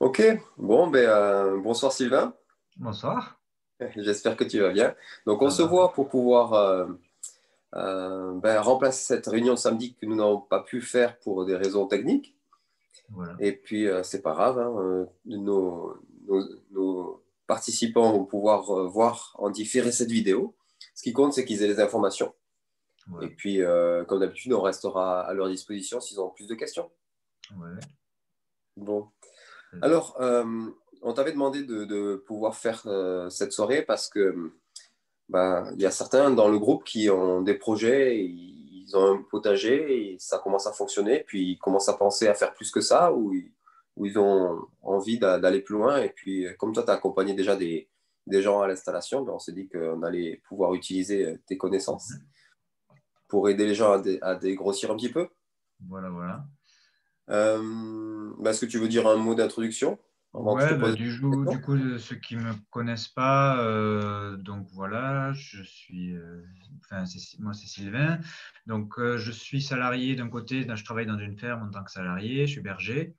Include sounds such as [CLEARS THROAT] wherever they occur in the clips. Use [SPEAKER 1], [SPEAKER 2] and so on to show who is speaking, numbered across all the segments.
[SPEAKER 1] Ok, bon, ben, euh, bonsoir Sylvain.
[SPEAKER 2] Bonsoir.
[SPEAKER 1] J'espère que tu vas bien. Donc, on se voit pour pouvoir euh, euh, ben, remplacer cette réunion samedi que nous n'avons pas pu faire pour des raisons techniques.
[SPEAKER 2] Voilà.
[SPEAKER 1] Et puis, c'est pas grave, hein, nos, nos- nos participants vont pouvoir voir en différé cette vidéo. Ce qui compte, c'est qu'ils aient les informations. Et puis, comme d'habitude, on restera à leur disposition s'ils ont plus de questions.
[SPEAKER 2] Ouais.
[SPEAKER 1] Bon.
[SPEAKER 2] Bien.
[SPEAKER 1] Alors, euh, on t'avait demandé de, de pouvoir faire euh, cette soirée parce que bah, il y a certains dans le groupe qui ont des projets, ils ont un potager et ça commence à fonctionner, puis ils commencent à penser à faire plus que ça ou ils, ou ils ont envie d'a- d'aller plus loin. Et puis, comme toi, tu as accompagné déjà des, des gens à l'installation, ben, on s'est dit qu'on allait pouvoir utiliser euh, tes connaissances pour aider les gens à, dé- à dégrossir un petit peu.
[SPEAKER 2] Voilà, voilà.
[SPEAKER 1] Euh, bah, Est-ce que tu veux dire un mot d'introduction?
[SPEAKER 2] Ouais, bah, du, coup, euh, ceux qui ne me connaissent pas, euh, donc voilà, je suis, euh, enfin, moi c'est Sylvain. Donc, euh, je suis salarié d'un côté, je travaille dans une ferme en tant que salarié, je suis berger.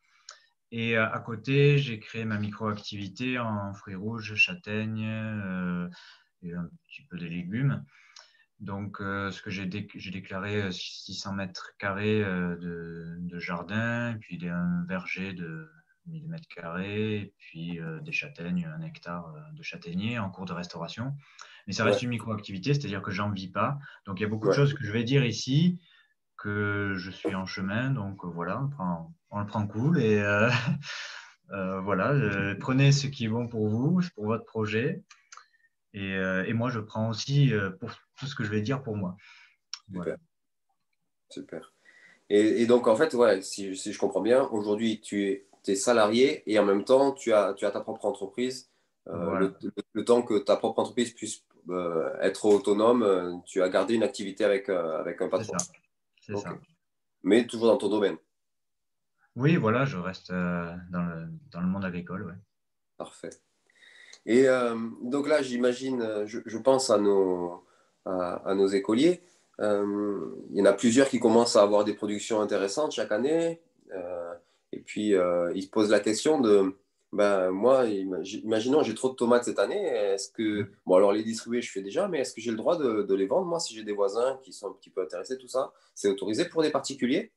[SPEAKER 2] Et à côté, j'ai créé ma micro-activité en fruits rouges, châtaignes et un petit peu des légumes. Donc, euh, ce que j'ai dé- j'ai déclaré euh, 600 mètres carrés euh, de, de jardin, puis un verger de 1000 mètres carrés, puis euh, des châtaignes, un hectare euh, de châtaigniers en cours de restauration. Mais ça reste
[SPEAKER 1] Ouais.
[SPEAKER 2] une micro-activité, c'est-à-dire que j'en vis pas. Donc, il y a beaucoup de choses que je vais dire ici, que je suis en chemin. Donc, euh, voilà, on, prend- on le prend cool. Et euh, [LAUGHS] euh, voilà, euh, [LAUGHS] prenez ce qui est bon pour vous, pour votre projet. Et, euh, et moi, je prends aussi euh, pour tout ce que je vais dire pour moi. Voilà.
[SPEAKER 1] Super. Et, et donc, en fait, ouais, si, si je comprends bien, aujourd'hui, tu es, es salarié et en même temps, tu as, tu as ta propre entreprise. Euh,
[SPEAKER 2] Voilà.
[SPEAKER 1] le, temps que ta propre entreprise puisse euh, être autonome, euh, tu as gardé une activité avec, avec un
[SPEAKER 2] C'est
[SPEAKER 1] patron.
[SPEAKER 2] ça. C'est ça.
[SPEAKER 1] Mais toujours dans ton domaine.
[SPEAKER 2] Oui, voilà, je reste dans, le, dans le monde agricole. Ouais.
[SPEAKER 1] Parfait. Et euh, donc là, j'imagine, euh, je, pense à nos, à, nos écoliers. Euh, il y en a plusieurs qui commencent à avoir des productions intéressantes chaque année. Et puis, ils se posent la question de, ben, moi, imagi- imaginons, j'ai trop de tomates cette année. Est-ce que, bon, alors les distribuer, je fais déjà, mais est-ce que j'ai le droit de les vendre, moi, si j'ai des voisins qui sont un petit peu intéressés, tout ça? C'est autorisé pour des particuliers?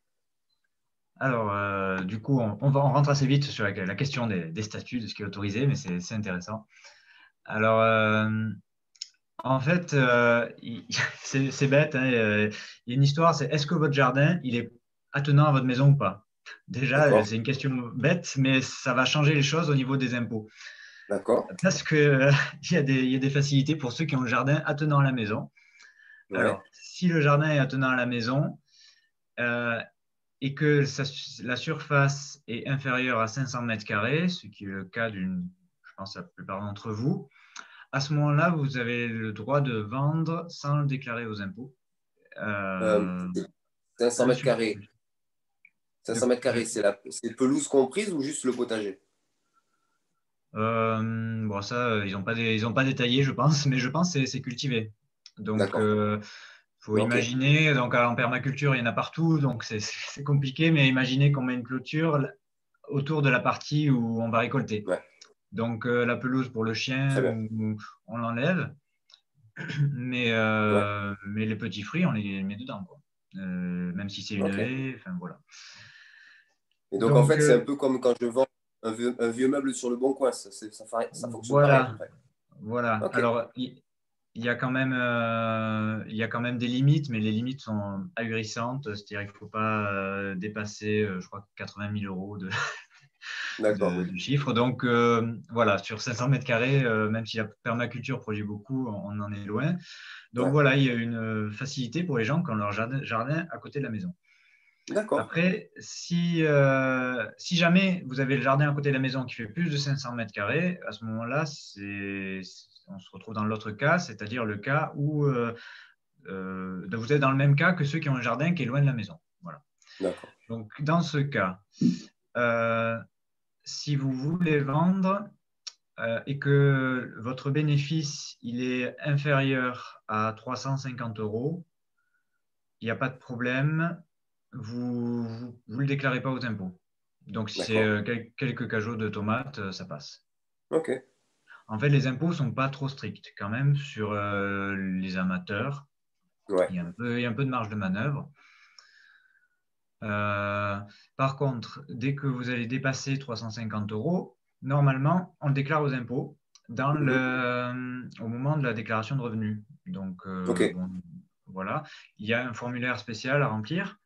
[SPEAKER 2] Alors, euh, du coup, on, on va, on rentre assez vite sur la, la question des, des statuts, de ce qui est autorisé, mais c'est intéressant. Alors, euh, en fait, euh, [LAUGHS] c'est bête. hein, il y a une histoire, c'est est-ce que votre jardin, il est attenant à votre maison ou pas? Déjà, c'est une question bête, mais ça va changer les choses au niveau des impôts.
[SPEAKER 1] D'accord.
[SPEAKER 2] Parce que, euh, [LAUGHS] il y a des, il y a des facilités pour ceux qui ont le jardin attenant à la maison.
[SPEAKER 1] Ouais.
[SPEAKER 2] Alors, si le jardin est attenant à la maison et que sa- la surface est inférieure à 500 mètres carrés, ce qui est le cas d'une, je pense, la plupart d'entre vous, à ce moment-là, vous avez le droit de vendre sans le déclarer aux impôts.
[SPEAKER 1] Euh,
[SPEAKER 2] Euh,
[SPEAKER 1] 500
[SPEAKER 2] un
[SPEAKER 1] mètres carrés. 500 mètres carrés, c'est la c'est pelouse comprise ou juste le potager?
[SPEAKER 2] Euh, bon, ça, euh, ils n'ont pas, dé- pas détaillé, je pense, [LAUGHS] mais je pense que c'est- cultivé. Donc,
[SPEAKER 1] D'accord.
[SPEAKER 2] Faut imaginer, donc en permaculture, il y en a partout, donc c'est compliqué, mais imaginez qu'on met une clôture autour de la partie où on va récolter.
[SPEAKER 1] Ouais.
[SPEAKER 2] Donc, euh, la pelouse pour le chien, on l'enlève, [CLEARS THROAT] mais, euh, mais les petits fruits, on les met dedans, quoi. Euh, même si c'est une
[SPEAKER 1] Ok.
[SPEAKER 2] haie, enfin voilà.
[SPEAKER 1] Et donc,
[SPEAKER 2] Donc,
[SPEAKER 1] en fait, c'est un peu comme quand je vends un vieux, un vieux meuble sur le bon coin. Ça, ça, ça fonctionne
[SPEAKER 2] Voilà.
[SPEAKER 1] pareil.
[SPEAKER 2] Voilà.
[SPEAKER 1] Ok.
[SPEAKER 2] Alors, il il y a quand même, euh, il y a quand même des limites, mais les limites sont ahurissantes. C'est-à-dire qu'il ne faut pas euh, dépasser, euh, je crois, 80 000 euros [LAUGHS] de,
[SPEAKER 1] D'accord.
[SPEAKER 2] de,
[SPEAKER 1] oui.
[SPEAKER 2] de chiffre. Donc, voilà, sur 500 mètres carrés, même si la permaculture produit beaucoup, on, on en est loin. Donc,
[SPEAKER 1] Ouais.
[SPEAKER 2] voilà, il y a une facilité pour les gens qui ont leur jardin, jardin à côté de la maison.
[SPEAKER 1] D'accord.
[SPEAKER 2] Après, si, euh, si jamais vous avez le jardin à côté de la maison qui fait plus de 500 mètres carrés, à ce moment-là, c'est- on se retrouve dans l'autre cas, c'est-à-dire le cas où euh, euh, vous êtes dans le même cas que ceux qui ont un jardin qui est loin de la maison. Voilà. Donc, dans ce cas, euh, si vous voulez vendre et que votre bénéfice il est inférieur à 350 euros, il n'y a pas de problème, vous ne le déclarez pas aux impôts. Donc, si c'est quelques cajots de tomates, ça passe.
[SPEAKER 1] Ok.
[SPEAKER 2] En fait, les impôts ne sont pas trop stricts quand même sur les amateurs.
[SPEAKER 1] Ouais.
[SPEAKER 2] Il, y a un peu, il y a un peu de marge de manœuvre. par contre, dès que vous allez dépasser 350 euros, normalement, on le déclare aux impôts dans le, euh, au moment de la déclaration de revenus. Donc, euh, voilà, il y a un formulaire spécial à remplir.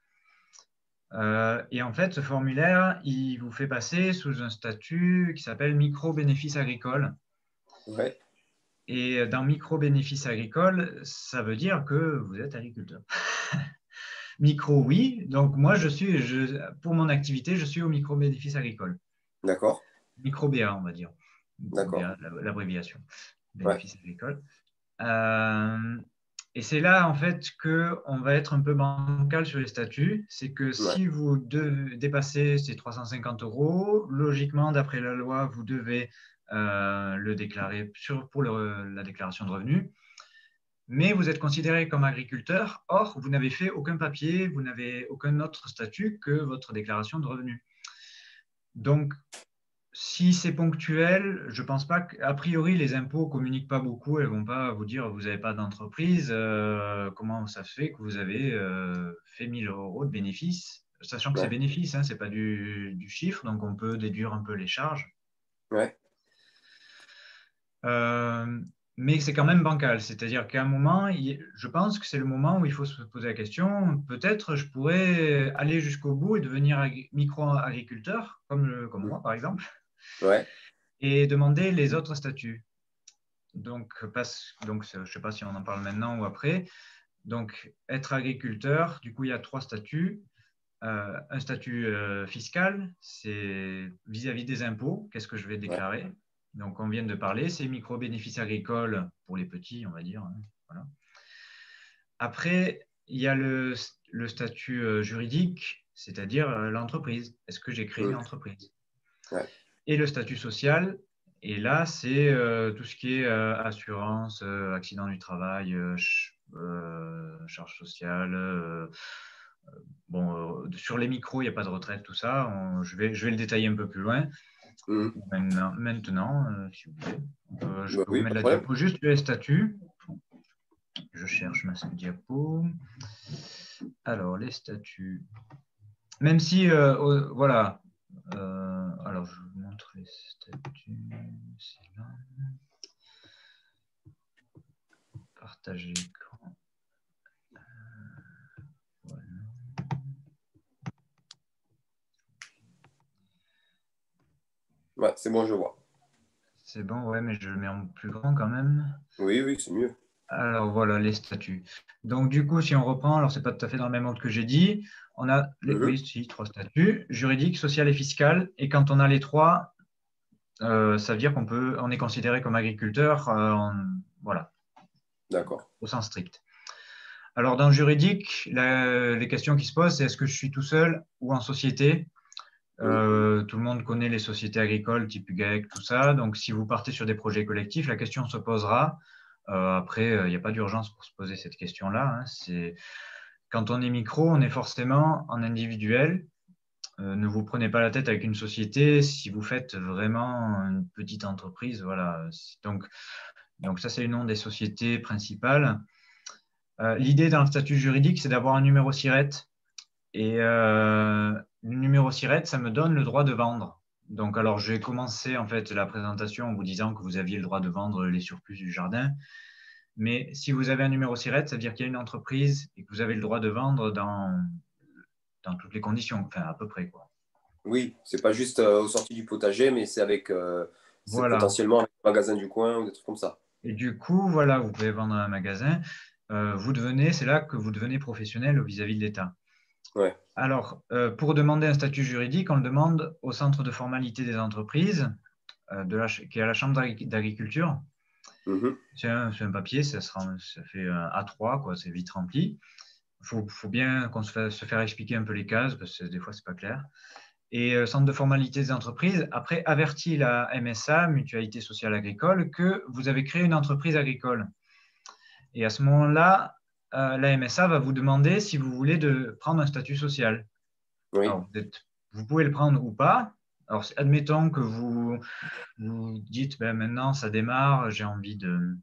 [SPEAKER 2] Euh, et en fait, ce formulaire, il vous fait passer sous un statut qui s'appelle micro-bénéfice agricole.
[SPEAKER 1] Ouais.
[SPEAKER 2] Et dans micro-bénéfice agricole, ça veut dire que vous êtes agriculteur. [LAUGHS] micro, oui. Donc, moi, je suis, je, pour mon activité, je suis au micro-bénéfice agricole.
[SPEAKER 1] D'accord.
[SPEAKER 2] Micro-BA, on va dire.
[SPEAKER 1] D'accord.
[SPEAKER 2] L'abréviation. Bénéfice agricole. Euh, et c'est là, en fait, qu'on va être un peu bancal sur les statuts. C'est que si vous devez dépasser ces 350 euros, logiquement, d'après la loi, vous devez le déclarer sur, pour la déclaration de revenus. Mais vous êtes considéré comme agriculteur. Or, vous n'avez fait aucun papier, vous n'avez aucun autre statut que votre déclaration de revenus. Donc, si c'est ponctuel, je pense pas qu'a priori les impôts communiquent pas beaucoup. Elles vont pas vous dire vous n'avez pas d'entreprise. Euh, comment ça se fait que vous avez euh, fait 1000 euros de bénéfices, sachant que c'est bénéfice, hein, c'est pas du, chiffre, donc on peut déduire un peu les charges.
[SPEAKER 1] Ouais.
[SPEAKER 2] Euh, mais c'est quand même bancal, c'est-à-dire qu'à un moment, je pense que c'est le moment où il faut se poser la question. Peut-être je pourrais aller jusqu'au bout et devenir micro-agriculteur, comme, comme moi par exemple et demander les autres statuts. Donc, donc je ne sais pas si on en parle maintenant ou après. Donc, être agriculteur, du coup, il y a trois statuts. Euh, un statut euh, fiscal, c'est vis-à-vis des impôts, qu'est-ce que je vais déclarer? Donc, on vient de parler, c'est micro-bénéfices agricoles pour les petits, on va dire. Hein, après, il y a le, le statut euh, juridique, c'est-à-dire l'entreprise. Est-ce que j'ai créé une entreprise? Et le statut social. Et là, c'est euh, tout ce qui est euh, assurance, euh, accident du travail, charge sociale. bon, sur les micros, il n'y a pas de retraite, tout ça. je, vais, je vais le détailler un peu plus loin. Mmh. Maintenant, si vous voulez, je bah peux mettre la diapo juste les statuts. Je cherche ma diapo. Alors, les statuts. Même si, voilà, alors je les statuts. C'est là. Partager. voilà.
[SPEAKER 1] Ouais, c'est bon, je vois.
[SPEAKER 2] C'est bon, ouais, mais je le mets en plus grand quand même.
[SPEAKER 1] Oui, oui, c'est mieux.
[SPEAKER 2] Alors voilà les statuts. Donc du coup, si on reprend, alors c'est pas tout à fait dans le même ordre que j'ai dit. On a les trois statuts, juridique, social et fiscal. Et quand on a les trois, euh, ça veut dire qu'on peut, on est considéré comme agriculteur, euh, voilà.
[SPEAKER 1] D'accord.
[SPEAKER 2] Au sens strict. Alors dans le juridique, les questions qui se posent, c'est est-ce que je suis tout seul ou en société? Euh, Tout le monde connaît les sociétés agricoles type GAEC, tout ça. Donc si vous partez sur des projets collectifs, la question se posera. après, il n'y a pas d'urgence pour se poser cette question-là. Hein. Quand on est micro, on est forcément en individuel euh, ne vous prenez pas la tête avec une société si vous faites vraiment une petite entreprise. Voilà. Donc, donc ça, c'est le nom des sociétés principales. Euh, l'idée le statut juridique, c'est d'avoir un numéro SIRET. Et euh, numéro SIRET, ça me donne le droit de vendre. Donc, alors, je vais commencer en fait la présentation en vous disant que vous aviez le droit de vendre les surplus du jardin. Mais si vous avez un numéro SIRET, ça veut dire qu'il y a une entreprise et que vous avez le droit de vendre dans dans toutes les conditions, enfin à peu près. Quoi.
[SPEAKER 1] Oui, c'est pas juste euh, au sorti du potager, mais c'est avec euh, potentiellement un magasin du coin ou des trucs comme ça.
[SPEAKER 2] Et du coup, voilà, vous pouvez vendre un magasin. Euh, vous devenez, c'est là que vous devenez professionnel vis-à-vis de l'État.
[SPEAKER 1] Ouais.
[SPEAKER 2] Alors, pour demander un statut juridique, on le demande au centre de formalité des entreprises, de la, qui est à la Chambre d'agriculture. Mm-hmm. C'est un, papier, ça, sera, ça fait un A3, quoi, c'est vite rempli faut, faut bien qu'on se, se, faire expliquer un peu les cases, parce que des fois, ce n'est pas clair. Et euh, centre de formalité des entreprises, après, avertit la MSA, Mutualité sociale agricole, que vous avez créé une entreprise agricole. Et à ce moment-là, euh, la MSA va vous demander si vous voulez de prendre un statut social.
[SPEAKER 1] Oui.
[SPEAKER 2] vous pouvez le prendre ou pas. Alors, admettons que vous vous dites, ben, maintenant, ça démarre, j'ai envie de,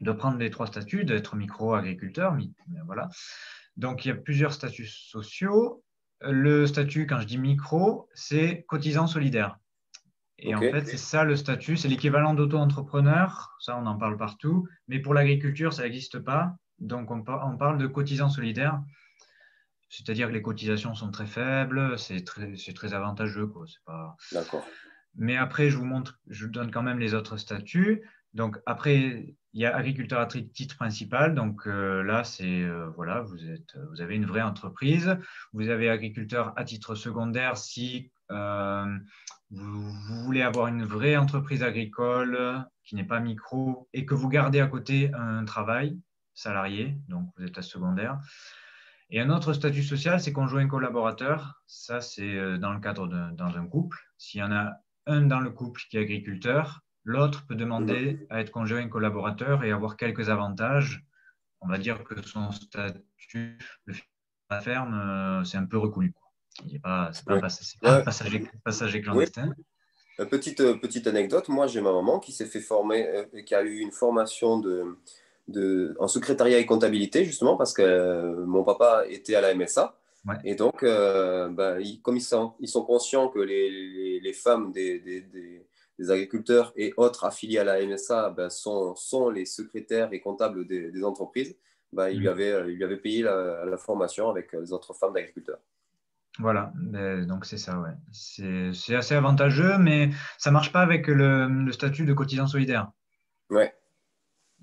[SPEAKER 2] de prendre les trois statuts, d'être micro-agriculteur. Voilà. Donc, il y a plusieurs statuts sociaux. Le statut, quand je dis micro, c'est cotisant solidaire. Et en fait, c'est ça le statut, c'est l'équivalent d'auto-entrepreneur, ça on en parle partout, mais pour l'agriculture, ça n'existe pas. Donc on, parle de cotisant solidaire, c'est-à-dire que les cotisations sont très faibles, c'est très, très, avantageux. Quoi. Pas...
[SPEAKER 1] D'accord.
[SPEAKER 2] Mais après, je vous montre, je vous donne quand même les autres statuts. Donc après, il y a agriculteur à titre principal. Donc euh, là, c'est euh, voilà, vous êtes, vous avez une vraie entreprise. Vous avez agriculteur à titre secondaire si euh, vous, voulez avoir une vraie entreprise agricole qui n'est pas micro et que vous gardez à côté un travail salarié. Donc vous êtes à secondaire. Et un autre statut social, c'est conjoint collaborateur. Ça, c'est dans le cadre dans un couple. S'il y en a un dans le couple qui est agriculteur, L'autre peut demander à être conjoint collaborateur et avoir quelques avantages. On va dire que son statut de la ferme, euh, c'est un peu recoulu. Ce n'est pas, pas, passager, clandestin.
[SPEAKER 1] Petite, euh, petite anecdote, moi j'ai ma maman qui s'est fait former, euh, qui a eu une formation de, de, en secrétariat et comptabilité, justement, parce que mon papa était à la MSA. Et donc, bah, comme ils sont, ils sont conscients que les, les, femmes des, agriculteurs et autres affiliés à la MSA ben, sont, sont, les secrétaires et comptables des, entreprises. Ben, il, lui mm. avait, euh, lui payé la, formation avec les autres femmes d'agriculteurs.
[SPEAKER 2] Voilà, donc c'est ça, ouais. C'est assez avantageux, mais ça ne marche pas avec le, le statut de cotisant solidaire.
[SPEAKER 1] Ouais.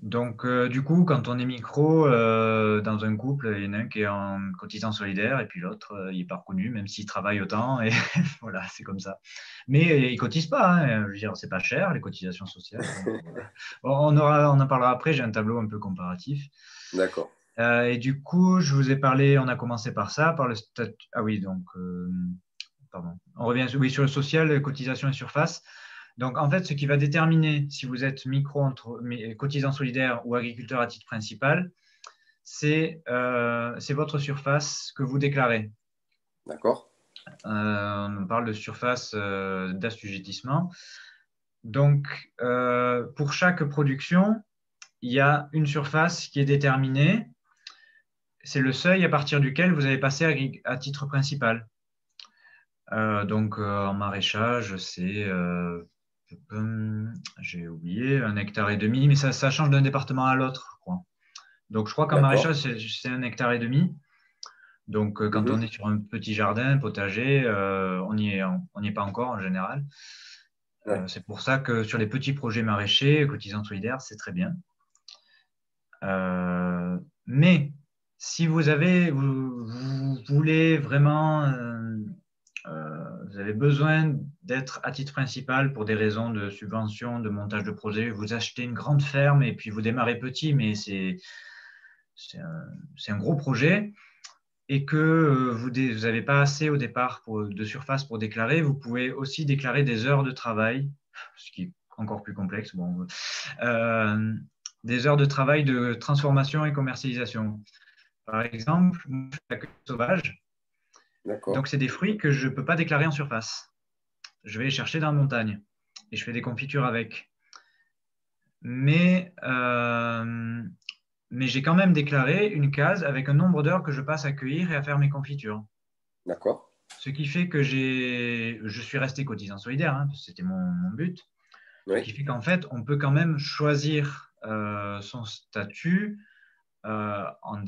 [SPEAKER 2] Donc, euh, du coup, quand on est micro euh, dans un couple, il y en a un qui est en cotisant solidaire et puis l'autre, euh, il n'est pas reconnu, même s'il travaille autant. Et [LAUGHS] voilà, c'est comme ça. Mais il ne cotise pas. Hein. Je veux dire, c'est pas cher, les cotisations sociales. [LAUGHS] on, aura, on en parlera après. J'ai un tableau un peu comparatif.
[SPEAKER 1] D'accord.
[SPEAKER 2] et du coup, je vous ai parlé, on a commencé par ça, par le statut. Ah oui, donc, pardon. On revient oui, sur le social, cotisation et surface. Donc, en fait, ce qui va déterminer si vous êtes micro, entre, cotisant solidaire ou agriculteur à titre principal, euh, c'est votre surface que vous déclarez.
[SPEAKER 1] D'accord.
[SPEAKER 2] Euh, on parle de surface euh, d'assujettissement. Donc, pour chaque production, il y a une surface qui est déterminée. C'est le seuil à partir duquel vous allez passer à, titre principal. donc, en maraîchage, c'est j'ai oublié, un hectare et demi, mais ça, change d'un département à l'autre, Donc, je crois qu'en maraîchage, c'est un hectare et demi. Donc, euh, quand mhm. on est sur un petit jardin, potager, euh, on n'y est, est, pas encore en général. Euh, c'est pour ça que sur les petits projets maraîchers, cotisants solidaires, c'est très bien. mais si vous avez, vous voulez vraiment vous avez besoin d'être à titre principal pour des raisons de subvention, de montage de projet. Vous achetez une grande ferme et puis vous démarrez petit, mais c'est un, gros projet et que euh, vous n'avez pas assez au départ de surface pour déclarer, vous pouvez aussi déclarer des heures de travail, ce qui est encore plus complexe. Bon, euh, des heures de travail de transformation et commercialisation. Par exemple, la sauvage, donc, c'est des fruits que je ne peux pas déclarer en surface. Je vais les chercher dans la montagne et je fais des confitures avec. Mais, euh, mais j'ai quand même déclaré une case avec un nombre d'heures que je passe à cueillir et à faire mes confitures.
[SPEAKER 1] D'accord.
[SPEAKER 2] Ce qui fait que j'ai, je suis resté cotisant solidaire, hein, c'était mon, but. Ce qui fait qu'en fait, on peut quand même choisir euh, son statut euh, en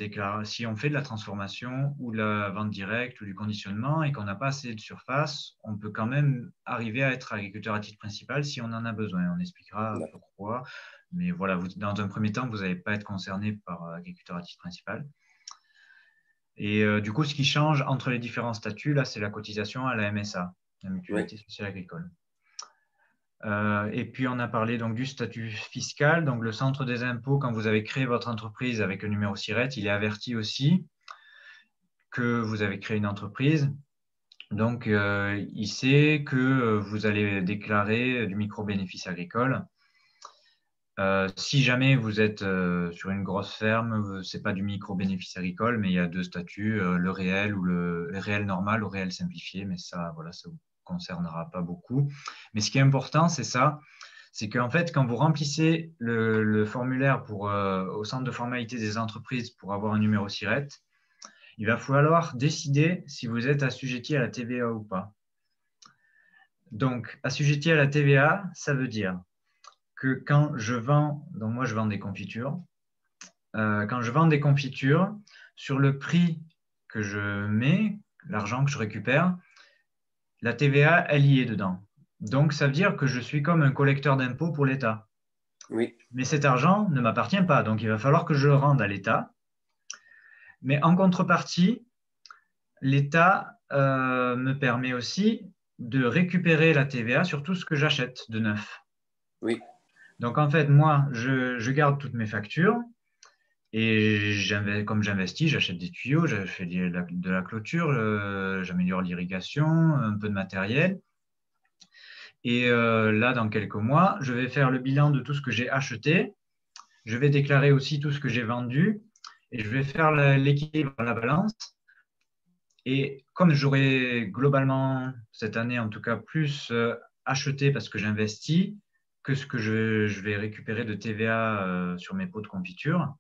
[SPEAKER 2] si on fait de la transformation ou de la vente directe ou du conditionnement et qu'on n'a pas assez de surface, on peut quand même arriver à être agriculteur à titre principal si on en a besoin. On expliquera pourquoi. Mais voilà, vous, dans un premier temps, vous n'allez pas être concerné par euh, agriculteur à titre principal. Et euh, du coup, ce qui change entre les différents statuts, là, c'est la cotisation à la MSA, la mutualité sociale agricole. Euh, et puis, on a parlé donc du statut fiscal. Donc, le centre des impôts, quand vous avez créé votre entreprise avec le numéro SIRET, il est averti aussi que vous avez créé une entreprise. Donc, euh, il sait que vous allez déclarer du micro-bénéfice agricole. si jamais vous êtes sur une grosse ferme, ce n'est pas du micro-bénéfice agricole, mais il y a deux statuts, le réel ou le, réel normal ou réel simplifié, mais ça, voilà, ça vous concernera pas beaucoup. Mais ce qui est important, c'est ça, c'est qu'en fait, quand vous remplissez le, formulaire pour, au centre de formalité des entreprises pour avoir un numéro SIRET, il va falloir décider si vous êtes assujetti à la TVA ou pas. Donc, assujetti à la TVA, ça veut dire que quand je vends, donc moi je vends des confitures, euh, quand je vends des confitures, sur le prix que je mets, l'argent que je récupère, la TVA, elle y est dedans. Donc, ça veut dire que je suis comme un collecteur d'impôts pour l'État.
[SPEAKER 1] Oui.
[SPEAKER 2] Mais cet argent ne m'appartient pas, donc il va falloir que je le rende à l'État. Mais en contrepartie, l'État euh, me permet aussi de récupérer la TVA sur tout ce que j'achète de neuf.
[SPEAKER 1] Oui.
[SPEAKER 2] Donc en fait, moi, je, garde toutes mes factures et comme j'investis, j'achète des tuyaux, je fais de la clôture, euh, j'améliore l'irrigation, un peu de matériel. Et euh, là, dans quelques mois, je vais faire le bilan de tout ce que j'ai acheté. Je vais déclarer aussi tout ce que j'ai vendu et je vais faire l'équilibre la balance et comme j'aurais globalement, cette année en tout cas, plus euh, acheté parce que j'investis que ce que je, vais récupérer de TVA sur mes pots de confiture,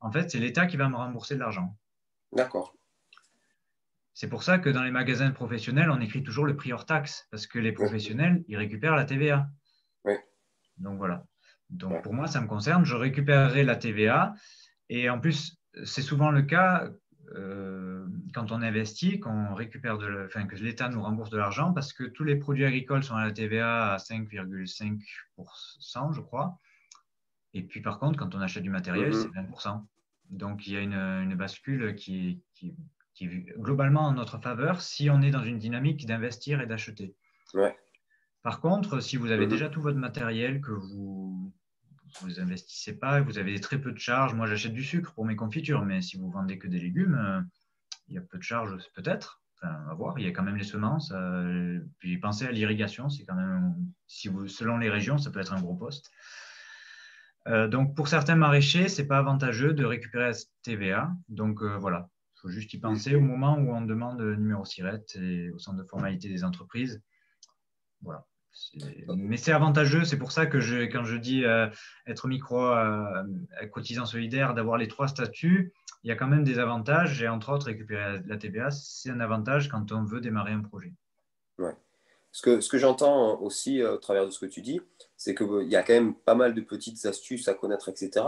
[SPEAKER 2] en fait, c'est l'État qui va me rembourser de l'argent.
[SPEAKER 1] D'accord.
[SPEAKER 2] C'est pour ça que dans les magasins professionnels, on écrit toujours le prix hors taxe, parce que les professionnels, ils récupèrent la TVA.
[SPEAKER 1] Oui.
[SPEAKER 2] Donc voilà. Donc pour moi, ça me concerne, je récupérerai la TVA. Et en plus, c'est souvent le cas euh, quand on investit, qu'on récupère de, enfin, que l'État nous rembourse de l'argent parce que tous les produits agricoles sont à la TVA à 5,5%, je crois. Et puis par contre, quand on achète du matériel, mhm. c'est 20%. Donc il y a une, bascule qui, qui, qui, est globalement en notre faveur si on est dans une dynamique d'investir et d'acheter.
[SPEAKER 1] Ouais.
[SPEAKER 2] Par contre, si vous avez mhm. déjà tout votre matériel, que vous vous investissez pas, vous avez très peu de charges. Moi, j'achète du sucre pour mes confitures, mais si vous vendez que des légumes, euh, il y a peu de charges peut-être. Enfin, à voir. Il y a quand même les semences. Euh, puis pensez à l'irrigation, c'est quand même, si vous, selon les régions, ça peut être un gros poste. Euh, donc, pour certains maraîchers, c'est pas avantageux de récupérer la TVA. Donc voilà, il faut juste y penser au moment où on demande le numéro SIRET et au centre de formalité des entreprises. Voilà. Mais c'est avantageux, c'est pour ça que je, quand je dis euh, être micro euh, cotisant solidaire, d'avoir les trois statuts, il y a quand même des avantages et entre autres récupérer la TVA, c'est un avantage quand on veut démarrer un projet.
[SPEAKER 1] Ouais. Ce que, ce que j'entends aussi euh, au travers de ce que tu dis, c'est qu'il y a quand même pas mal de petites astuces à connaître, etc.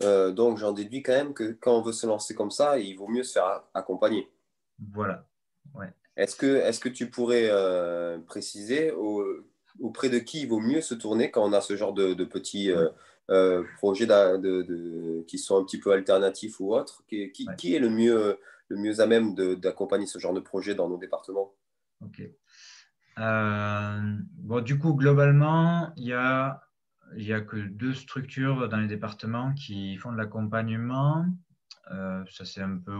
[SPEAKER 1] donc j'en déduis quand même que quand on veut se lancer comme ça, il vaut mieux se faire accompagner.
[SPEAKER 2] Voilà. Ouais.
[SPEAKER 1] Est-ce que, est que tu pourrais préciser au, auprès de qui il vaut mieux se tourner quand on a ce genre de, petits euh, euh, projets qui sont un petit peu alternatifs ou autres? Qui, qui, est le mieux, le mieux à même d'accompagner ce genre de projet dans nos départements?
[SPEAKER 2] Ok. Euh, bon, du coup, globalement, il y a, il y a que deux structures dans les départements qui font de l'accompagnement. ça, c'est un peu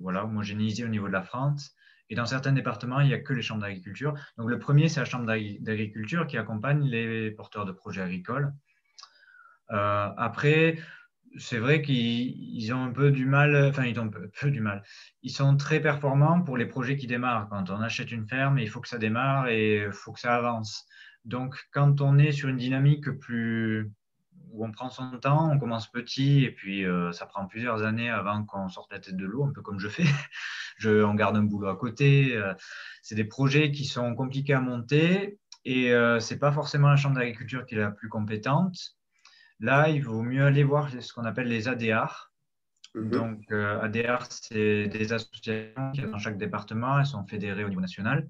[SPEAKER 2] voilà, homogénéisé au niveau de la France. Et dans certains départements, il n'y a que les chambres d'agriculture. Donc le premier, c'est la chambre d'agriculture qui accompagne les porteurs de projets agricoles. Euh, après, c'est vrai qu'ils ont un peu du mal, enfin ils ont un peu, du mal. Ils sont très performants pour les projets qui démarrent. Quand on achète une ferme, il faut que ça démarre et il faut que ça avance. Donc quand on est sur une dynamique plus où on prend son temps, on commence petit et puis euh, ça prend plusieurs années avant qu'on sorte la tête de l'eau, un peu comme je fais. [LAUGHS] je, on garde un boulot à côté. Euh, c'est des projets qui sont compliqués à monter et euh, ce n'est pas forcément la Chambre d'agriculture qui est la plus compétente. Là, il vaut mieux aller voir ce qu'on appelle les ADR. Mhm. Donc, ADR, c'est des associations qui dans chaque département, elles sont fédérées au niveau national.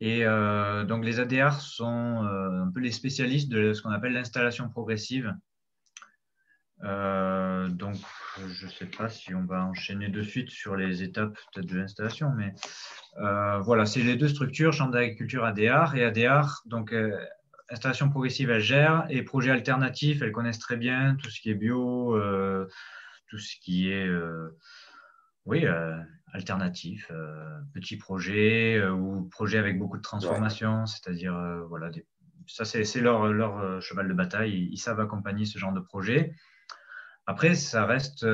[SPEAKER 2] Et euh, donc, les ADR sont euh, un peu les spécialistes de ce qu'on appelle l'installation progressive. Euh, donc, je ne sais pas si on va enchaîner de suite sur les étapes de l'installation, mais voilà, c'est les deux structures, Chambre d'agriculture ADR et ADR. Donc, installation progressive, elle gère et projet alternatif, elles connaissent très bien tout ce qui est bio, tout ce qui est, oui, alternatif, euh, petit projet euh, ou projet avec beaucoup de transformation, c'est-à-dire euh, voilà, ça, c'est leur, leur, cheval de bataille. Ils, savent accompagner ce genre de projet. Après, ça reste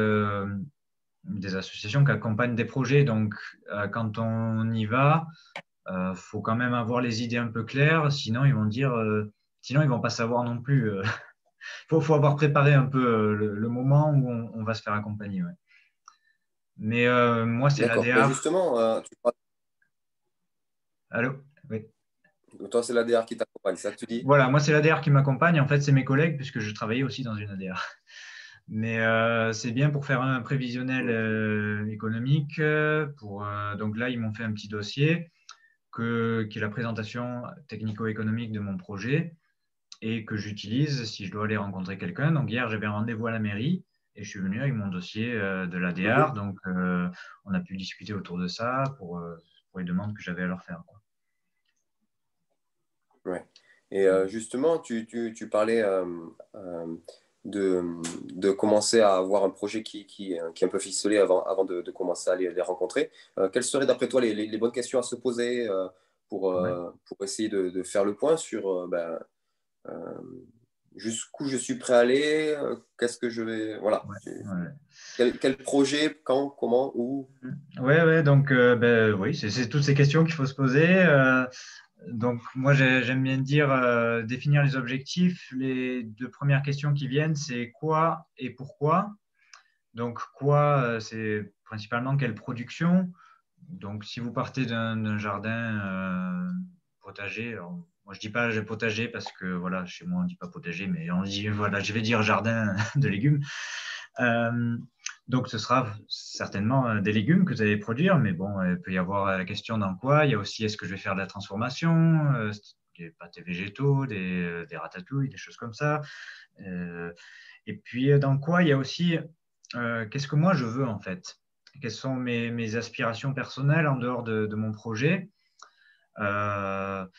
[SPEAKER 2] des associations qui accompagnent des projets. Donc, quand on y va, il faut quand même avoir les idées un peu claires. Sinon, ils vont dire, sinon, ils vont pas savoir non plus. [LAUGHS] Il faut, avoir préparé un peu le, moment où on, va se faire accompagner. Mais moi, c'est l'ADR.
[SPEAKER 1] Justement, tu
[SPEAKER 2] Allô? Oui.
[SPEAKER 1] Toi, c'est l'ADR qui t'accompagne, ça que tu dis
[SPEAKER 2] Voilà, moi, c'est l'ADR qui m'accompagne. En fait, c'est mes collègues, puisque je travaillais aussi dans une ADR. [LAUGHS] Mais euh, c'est bien pour faire un prévisionnel euh, économique. Pour, euh, donc là, ils m'ont fait un petit dossier que, qui est la présentation technico-économique de mon projet et que j'utilise si je dois aller rencontrer quelqu'un. Donc hier, j'avais un rendez-vous à la mairie et je suis venu avec mon dossier de l'ADR. Donc on a pu discuter autour de ça pour, pour les demandes que j'avais à leur faire.
[SPEAKER 1] Ouais. Et euh, justement, tu, tu, tu parlais euh, euh, de, de, commencer à avoir un projet qui, qui, qui est un peu ficelé avant, avant de, de commencer à les, les rencontrer. quelles seraient d'après toi les, les, bonnes questions à se poser pour, pour essayer de, faire le point sur ben, jusqu'où je suis prêt à aller, qu'est-ce que je vais. Voilà. Quel, quel, projet, quand, comment, où?
[SPEAKER 2] Oui, ouais, donc ben, oui, c'est toutes ces questions qu'il faut se poser donc, moi, j'aime bien dire euh, définir les objectifs. Les deux premières questions qui viennent, c'est quoi et pourquoi? Donc, quoi, euh, c'est principalement quelle production? Donc, si vous partez d'un jardin euh, potager, moi je dis pas potager parce que voilà, chez moi on dit pas potager, mais on dit [LAUGHS] voilà, je vais dire jardin [LAUGHS] de légumes. Donc, ce sera certainement euh, des légumes que vous allez produire, mais bon, il peut y avoir la question dans quoi. Il y a aussi est-ce que je vais faire de la transformation, euh, des pâtés végétaux, des, euh, ratatouilles, des choses comme ça. et puis, dans quoi il y a aussi qu'est-ce que moi je veux en fait? Quelles sont mes, aspirations personnelles en dehors de, mon projet? Que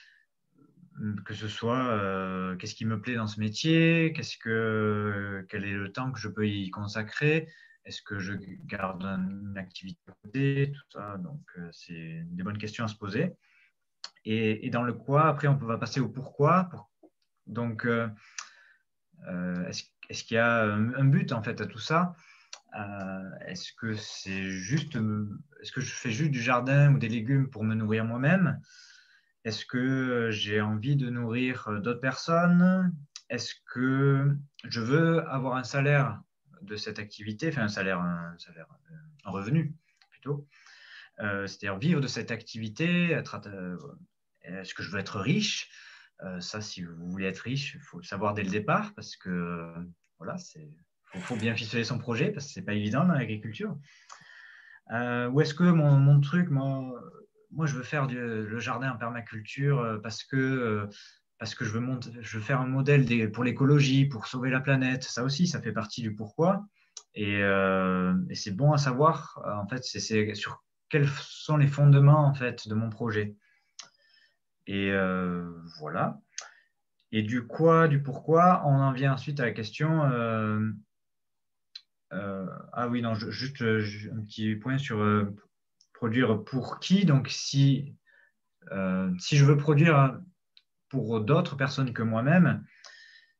[SPEAKER 2] ce soit qu'est-ce qui me plaît dans ce métier, qu'est-ce que, quel est le temps que je peux y consacrer, est-ce que je garde une activité Tout ça. Donc, euh, c'est des bonnes questions à se poser. Et, dans le quoi, après, on va passer au pourquoi. Donc, euh, euh, est-ce, qu'il y a un, but en fait à tout ça? Est-ce que c'est juste, est-ce que je fais juste du jardin ou des légumes pour me nourrir moi-même? Est-ce que j'ai envie de nourrir d'autres personnes? Est-ce que je veux avoir un salaire de cette activité, enfin un salaire, un, salaire, un revenu plutôt, euh, c'est-à-dire vivre de cette activité, euh, est-ce que je veux être riche? Euh, Ça, si vous voulez être riche, il faut le savoir dès le départ parce que voilà, c'est faut, bien ficeler son projet parce que c'est pas évident dans l'agriculture. ou est-ce que mon, mon, truc, moi, moi, je veux faire le jardin en permaculture parce que parce que je veux, faire un modèle pour l'écologie, pour sauver la planète. Ça aussi, ça fait partie du pourquoi. Et, euh, c'est bon à savoir, en fait, c'est sur quels sont les fondements en fait de mon projet. Et euh, voilà. Et du quoi, du pourquoi, on en vient ensuite à la question. Euh, ah oui, non, juste un petit point sur produire pour qui. Donc, si, si je veux produire pour d'autres personnes que moi-même.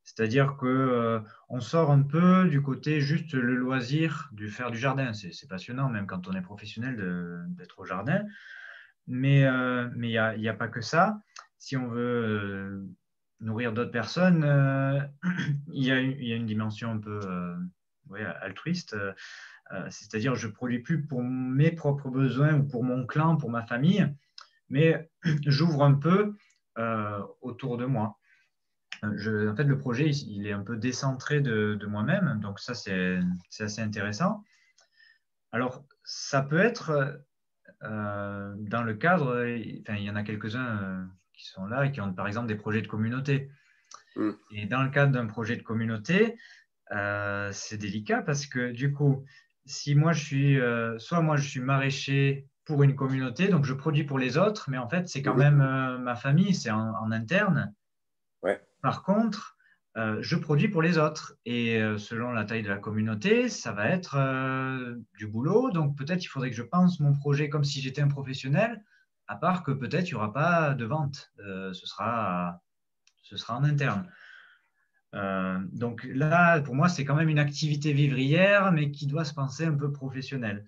[SPEAKER 2] C'est-à-dire qu'on euh, on sort un peu du côté juste le loisir du faire du jardin. C'est passionnant, même quand on est professionnel, d'être au jardin. Mais euh, il n'y a, pas que ça. Si on veut euh, nourrir d'autres personnes, [CLEARS THROAT] il y, a une dimension un peu altruiste. C'est-à-dire, je produis plus pour mes propres besoins ou pour mon clan, pour ma famille, mais [CLEARS THROAT] j'ouvre un peu autour de moi. Euh, je, en fait, le projet, il est un peu décentré de, moi-même, donc ça, c'est assez intéressant. Alors, ça peut être euh, dans le cadre, enfin, il y en a quelques-uns qui sont là et qui ont par exemple des projets de communauté. Mm. Et dans le cadre d'un projet de communauté, c'est délicat parce que du coup, si moi je suis, soit moi je suis maraîcher pour une communauté, donc je produis pour les autres, mais en fait, c'est quand même euh, ma famille, c'est en, interne.
[SPEAKER 1] Ouais.
[SPEAKER 2] Par contre, euh, je produis pour les autres. Et euh, selon la taille de la communauté, ça va être du boulot. Donc peut-être il faudrait que je pense mon projet comme si j'étais un professionnel, à part que peut-être il n'y aura pas de vente. ce, sera, ce sera en interne. Donc là, pour moi, c'est quand même une activité vivrière, mais qui doit se penser un peu professionnelle.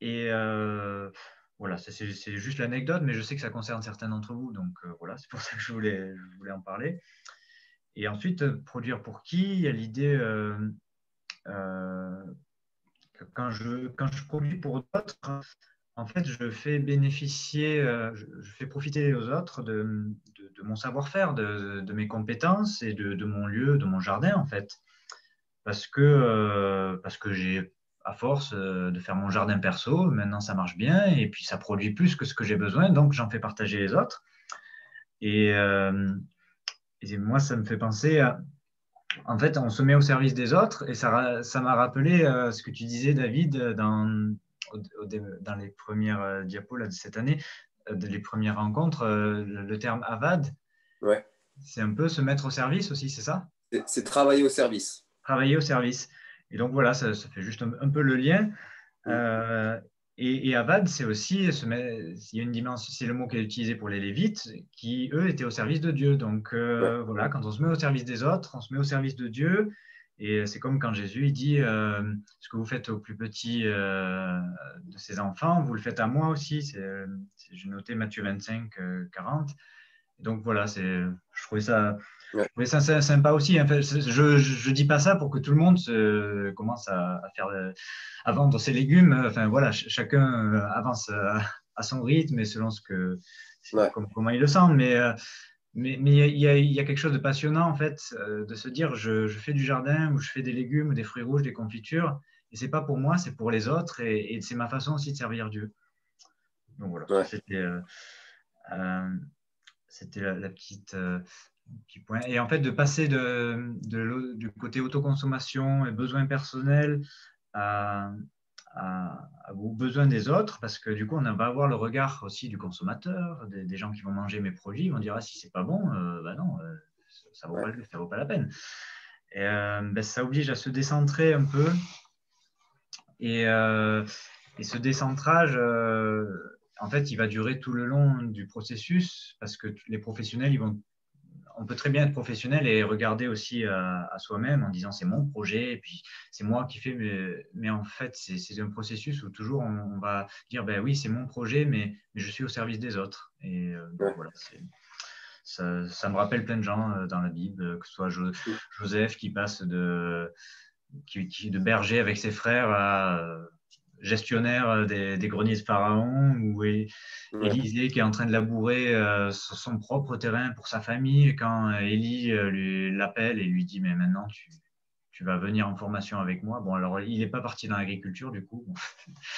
[SPEAKER 2] Et euh, voilà, c'est juste l'anecdote, mais je sais que ça concerne certains d'entre vous, donc euh, voilà, c'est pour ça que je voulais, je voulais en parler. Et ensuite, produire pour qui Il y a l'idée, quand, je, quand je produis pour d'autres, en fait, je fais bénéficier, euh, je fais profiter aux autres de, mon savoir-faire, de, mes compétences et de, mon lieu, de mon jardin, en fait. Parce que, euh, parce que j'ai, à force euh, de faire mon jardin perso, maintenant ça marche bien et puis ça produit plus que ce que j'ai besoin, donc j'en fais partager les autres. Et, moi, ça me fait penser à, en fait, on se met au service des autres et ça, ça m'a rappelé ce que tu disais, David, dans dans les premières euh, diapos de cette année, euh, les premières rencontres, euh, le terme AVAD,
[SPEAKER 1] ouais.
[SPEAKER 2] c'est un peu se mettre au service aussi, c'est ça?
[SPEAKER 1] C'est travailler au service.
[SPEAKER 2] Travailler au service. Et donc voilà, ça, fait juste un, peu le lien. et, Avad, c'est aussi, il y a une dimension, c'est le mot qui est utilisé pour les Lévites, qui eux étaient au service de Dieu. Donc voilà, quand on se met au service des autres, on se met au service de Dieu. Et c'est comme quand Jésus il dit euh, ce que vous faites au plus petit euh, de ses enfants, vous le faites à moi aussi. J'ai noté Matthieu 25, 40. Euh, donc voilà, je trouvais ça, ça sympa aussi. je ne dis pas ça pour que tout le monde se, commence à, faire, à vendre ses légumes. Enfin voilà, chacun avance à, son rythme et selon ce que, comment il le sent. Mais mais il y, a quelque chose de passionnant, en fait, euh, de se dire je, fais du jardin ou je fais des légumes, des fruits rouges, des confitures. Et c'est pas pour moi, c'est pour les autres. Et, c'est ma façon aussi de servir Dieu. Donc voilà, c'était euh, euh, la, petite Et en fait, de passer de, du côté autoconsommation et besoins personnels à, aux besoins des autres, parce que du coup, on va avoir le regard aussi du consommateur, des, gens qui vont manger mes produits, ils vont dire ah, si c'est pas bon, euh, bah non, euh, ça vaut, pas, vaut pas la peine. Et, euh, ben, ça oblige à se décentrer un peu. Et, et ce décentrage, en fait, il va durer tout le long du processus parce que les professionnels, ils vont on peut très bien être professionnel et regarder aussi à, soi-même en disant c'est mon projet et puis c'est moi qui fais, mais, en fait c'est un processus où toujours on, va dire ben oui c'est mon projet mais, je suis au service des autres. Et euh, voilà ça, me rappelle plein de gens euh, dans la Bible que ce soit Joseph qui passe de qui, de berger avec ses frères à gestionnaire euh, des, greniers de Pharaon, ou Élisée qui est en train de labourer euh, sur son propre terrain pour sa famille, et quand euh, Élie l'appelle et lui dit, mais maintenant tu, tu, vas venir en formation avec moi. Bon, alors il n'est pas parti dans l'agriculture, du coup,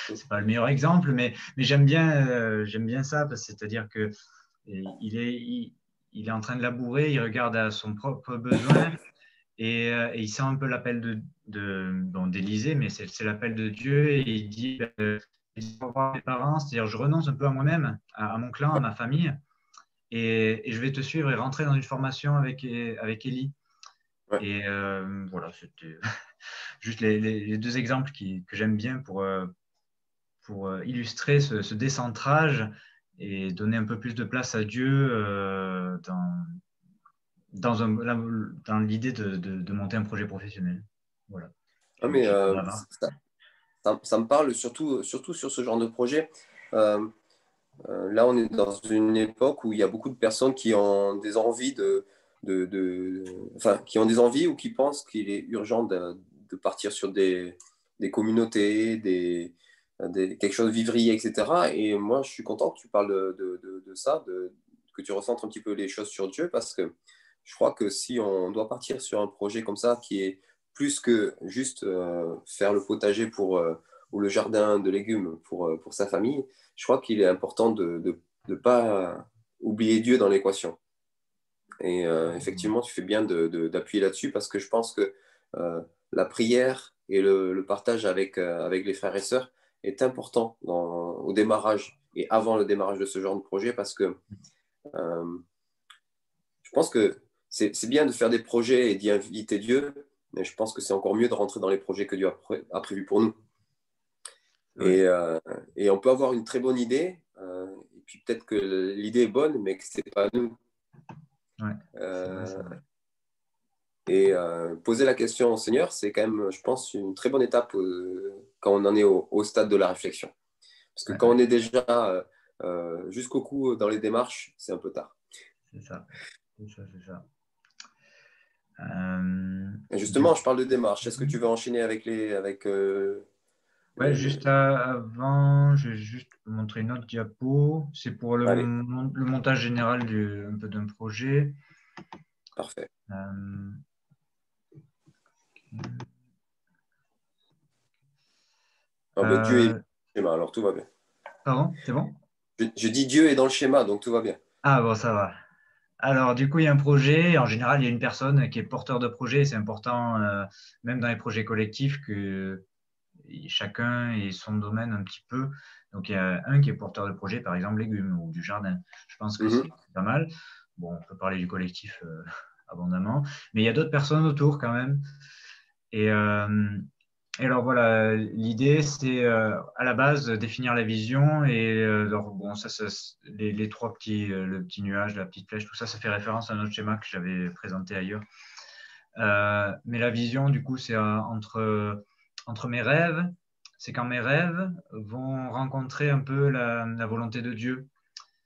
[SPEAKER 2] ce [LAUGHS] c'est pas le meilleur exemple, mais, mais j'aime bien, j'aime bien ça, c'est-à-dire que il est, il, est en train de labourer, il regarde à son propre besoin, euh, et, il sent un peu l'appel de, mais c'est, l'appel de Dieu. Et il dit, euh, mes parents, c'est-à-dire je renonce un peu à moi-même, à, mon clan, à ma famille, et, je vais te suivre et rentrer dans une formation avec, avec Élie. Et euh, voilà, c'était [LAUGHS] juste les, deux exemples que j'aime bien pour, pour illustrer ce, décentrage et donner un peu plus de place à Dieu dans, dans, dans l'idée de, de, monter un projet professionnel. Voilà.
[SPEAKER 1] Ah, mais euh, ça, ça, me parle surtout, surtout sur ce genre de projet. Euh, euh, là, on est dans une époque où il y a beaucoup de personnes qui ont des envies de, de, de enfin, qui ont des envies ou qui pensent qu'il est urgent de, de partir sur des, des communautés, des, des, quelque chose de vivrier, etc. Et moi, je suis content que tu parles de, de ça, que tu recentres un petit peu les choses sur Dieu, parce que je crois que si on doit partir sur un projet comme ça qui est plus que juste euh, faire le potager pour, euh, ou le jardin de légumes pour, euh, pour sa famille, je crois qu'il est important de ne pas oublier Dieu dans l'équation. Et effectivement, tu fais bien d'appuyer là-dessus parce que je pense que la prière et le, partage avec, avec les frères et sœurs est important au démarrage et avant le démarrage de ce genre de projet parce que je pense que c'est bien de faire des projets et d'y inviter Dieu, mais je pense que c'est encore mieux de rentrer dans les projets que Dieu a, prévus pour nous. Euh, et, on peut avoir une très bonne idée, euh, et puis peut-être que l'idée est bonne, mais que ce n'est pas nous et poser la question au Seigneur, c'est quand même, je pense, une très bonne étape quand on en est au, stade de la réflexion. Parce que quand on est déjà jusqu'au cou dans les démarches, c'est un peu tard.
[SPEAKER 2] C'est ça. C'est ça, c'est ça.
[SPEAKER 1] Justement, je parle de démarche. Est-ce que tu veux enchaîner avec les, avec
[SPEAKER 2] Ouais, juste avant, je vais juste montrer une autre diapo. C'est pour le, le, montage général du, un peu d'un projet.
[SPEAKER 1] Parfait. Euh... Ben, Dieu est dans le schéma, alors tout va bien.
[SPEAKER 2] Pardon, c'est bon?
[SPEAKER 1] Je, je, dis Dieu est dans le schéma, donc tout va bien.
[SPEAKER 2] Ah bon, ça va. Alors, du coup, il y a un projet. En général, il y a une personne qui est porteur de projet. C'est important, euh, même dans les projets collectifs, que chacun ait son domaine un petit peu. Donc, il y a un qui est porteur de projet, par exemple, légumes ou du jardin. Je pense que mhm. c'est pas mal. Bon, on peut parler du collectif euh, [LAUGHS] abondamment, mais il y a d'autres personnes autour quand même. Et, euh, alors voilà, l'idée c'est euh, à la base définir la vision et alors, bon, ça, les, trois petits, le petit nuage, la petite flèche, tout ça, ça fait référence à notre schéma que j'avais présenté ailleurs. mais la vision, du coup, c'est entre entre mes rêves, c'est quand mes rêves vont rencontrer un peu la, volonté de Dieu.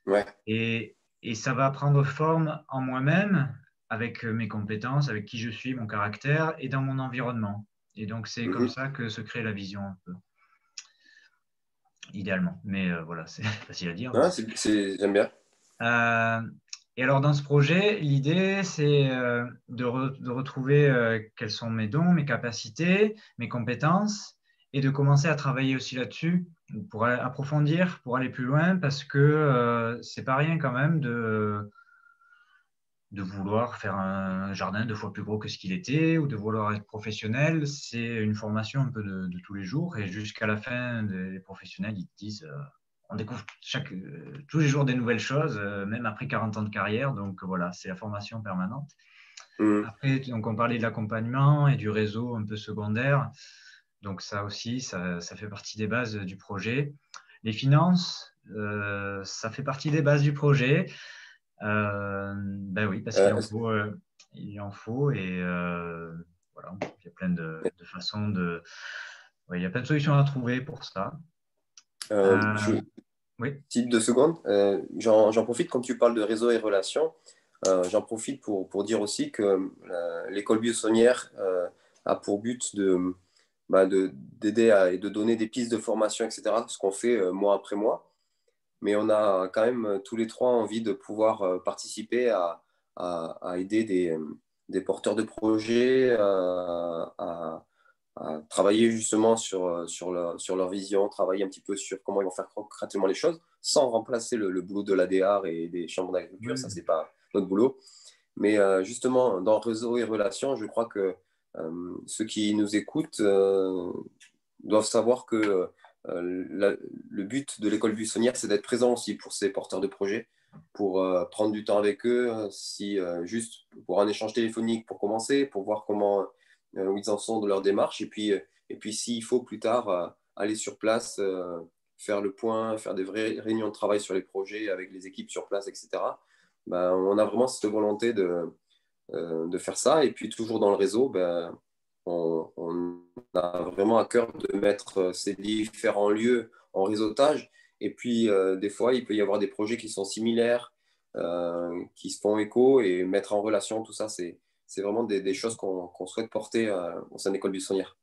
[SPEAKER 1] Ouais.
[SPEAKER 2] Et, et, ça va prendre forme en moi-même, avec mes compétences, avec qui je suis, mon caractère, et dans mon environnement. Et donc, c'est comme mhm. ça que se crée la vision un peu. Idéalement. Mais euh, voilà, [LAUGHS] c'est facile à dire.
[SPEAKER 1] J'aime bien.
[SPEAKER 2] Euh, et alors, dans ce projet, l'idée, c'est euh, de, retrouver euh, quels sont mes dons, mes capacités, mes compétences, et de commencer à travailler aussi là-dessus pour approfondir, pour aller plus loin, parce que c'est pas rien quand même de, de vouloir faire un jardin deux fois plus gros que ce qu'il était, ou de vouloir être professionnel. C'est une formation un peu de, de tous les jours, et jusqu'à la fin, les professionnels, ils disent on découvre chaque, euh, tous les jours des nouvelles choses, euh, même après 40 ans de carrière. Donc voilà, c'est la formation permanente. Mm. Après, donc, on parlait de l'accompagnement et du réseau un peu secondaire. Donc ça aussi, ça, fait partie des bases du projet. Les finances, euh, ça fait partie des bases du projet. Ben oui, parce qu'il en faut, il en faut et voilà, il y a plein de, façons de, il y a plein de solutions à trouver pour ça.
[SPEAKER 1] Euh, euh, oui. Type de secondes. Euh, j'en profite quand tu parles de réseau et relations. J'en profite pour, pour, dire aussi que l'école buissonnière a pour but de bah, d'aider et de donner des pistes de formation, etc. Ce qu'on fait mois après mois. Mais on a quand même tous les trois envie de pouvoir participer à, à, aider des, des, porteurs de projets, à, travailler justement sur, euh, sur, leur, sur leur vision, travailler un petit peu sur comment ils vont faire concrètement les choses, sans remplacer le, boulot de l'ADR et des chambres d'agriculture, ça, c'est pas notre boulot. Mais euh, justement, dans réseau et relations, je crois que euh, ceux qui nous écoutent doivent savoir que le but de l'école buissonnière, c'est d'être présent aussi pour ces porteurs de projets, pour prendre du temps avec eux, si, juste pour un échange téléphonique pour commencer, pour voir comment euh, où ils en sont de leur démarche. Et puis, euh, et puis s'il faut plus tard euh, aller sur place, faire le point, faire des vraies réunions de travail sur les projets avec les équipes sur place, etc. Ben, on a vraiment cette volonté de, de faire ça. Et puis toujours dans le réseau, ben, on, on, a vraiment à cœur de mettre ces différents lieux en réseautage. Et puis des fois, il peut y avoir des projets qui sont similaires, qui se font écho et mettre en relation tout ça, c'est c'est vraiment des, choses qu'on souhaite porter euh, au sein de l'école buissonnière.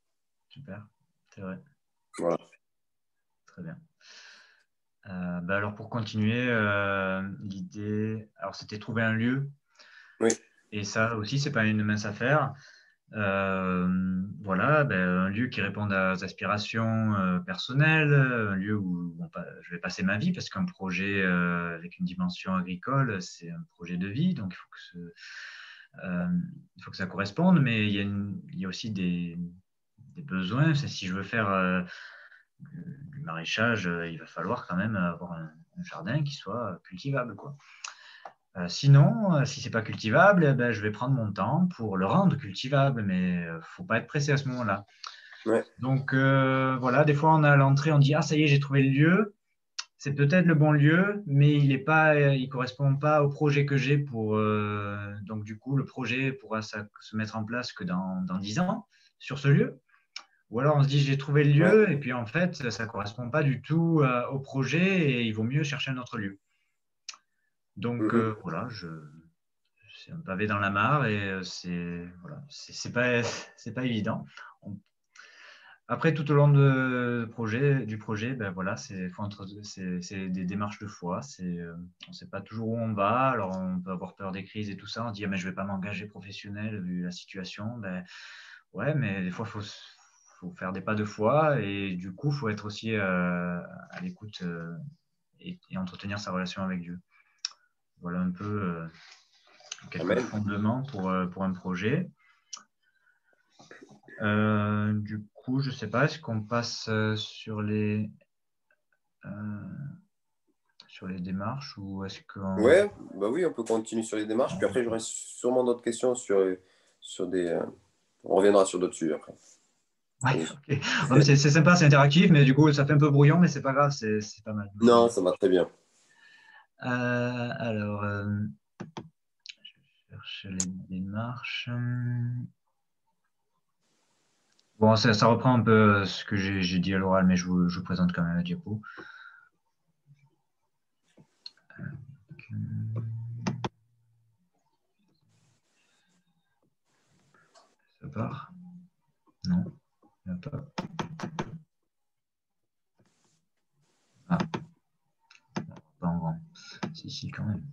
[SPEAKER 2] Super, c'est vrai.
[SPEAKER 1] Voilà.
[SPEAKER 2] Très bien. Euh, bah alors pour continuer, euh, l'idée, alors c'était trouver un lieu.
[SPEAKER 1] Oui.
[SPEAKER 2] Et ça aussi, c'est pas une mince affaire. Voilà, ben, un lieu qui réponde à vos aspirations personnelles, un lieu où je vais passer ma vie, parce qu'un projet avec une dimension agricole, c'est un projet de vie, donc il faut que euh, ça corresponde, mais il y a, aussi des, besoins. Si je veux faire euh, du maraîchage, euh, il va falloir quand même avoir un, jardin qui soit cultivable. Quoi. Sinon, si c'est pas cultivable, eh ben, je vais prendre mon temps pour le rendre cultivable, mais il ne faut pas être pressé à ce moment-là.
[SPEAKER 1] Ouais.
[SPEAKER 2] Donc voilà, des fois on a l'entrée, on dit ah ça y est, j'ai trouvé le lieu. c'est peut-être le bon lieu, mais il ne correspond pas au projet que j'ai pour. Euh, donc, du coup, le projet pourra se mettre en place que dans, dans 10 ans sur ce lieu. Ou alors on se dit j'ai trouvé le lieu et puis en fait ça ne correspond pas du tout euh, au projet et il vaut mieux chercher un autre lieu. Donc mhm. euh, voilà, je, c'est un pavé dans la mare et c'est voilà, c'est, pas, c'est pas évident. Après, tout au long de projet, du projet, ben voilà, c'est, des démarches de foi. Euh, on ne sait pas toujours où on va. Alors, on peut avoir peur des crises et tout ça. On dit, ah, mais je ne vais pas m'engager professionnel vu la situation. Ben, ouais, mais des fois, il faut, faut, faire des pas de foi. Et du coup, il faut être aussi euh, à l'écoute euh, et, entretenir sa relation avec Dieu. Voilà un peu quelques fondements pour, pour un projet. du coup, je ne sais pas, est-ce qu'on passe euh, sur les, euh, sur les démarches ou est-ce qu'on...
[SPEAKER 1] Ouais, bah oui, on peut continuer sur les démarches. Puis après, j'aurai sûrement d'autres questions sur, sur des... Euh, on reviendra sur d'autres sujets après.
[SPEAKER 2] Ouais, c'est sympa, c'est interactif, mais du coup, ça fait un peu brouillon, mais c'est pas grave, c'est pas mal.
[SPEAKER 1] Non, ça va très bien.
[SPEAKER 2] Alors, je cherche les démarches. Bon, ça, reprend un peu euh, ce que j'ai dit à l'oral, mais je vous, présente quand même la diapo. Ça part? Non, il n'y a pas. Ah, pas en grand. Si, si, quand même.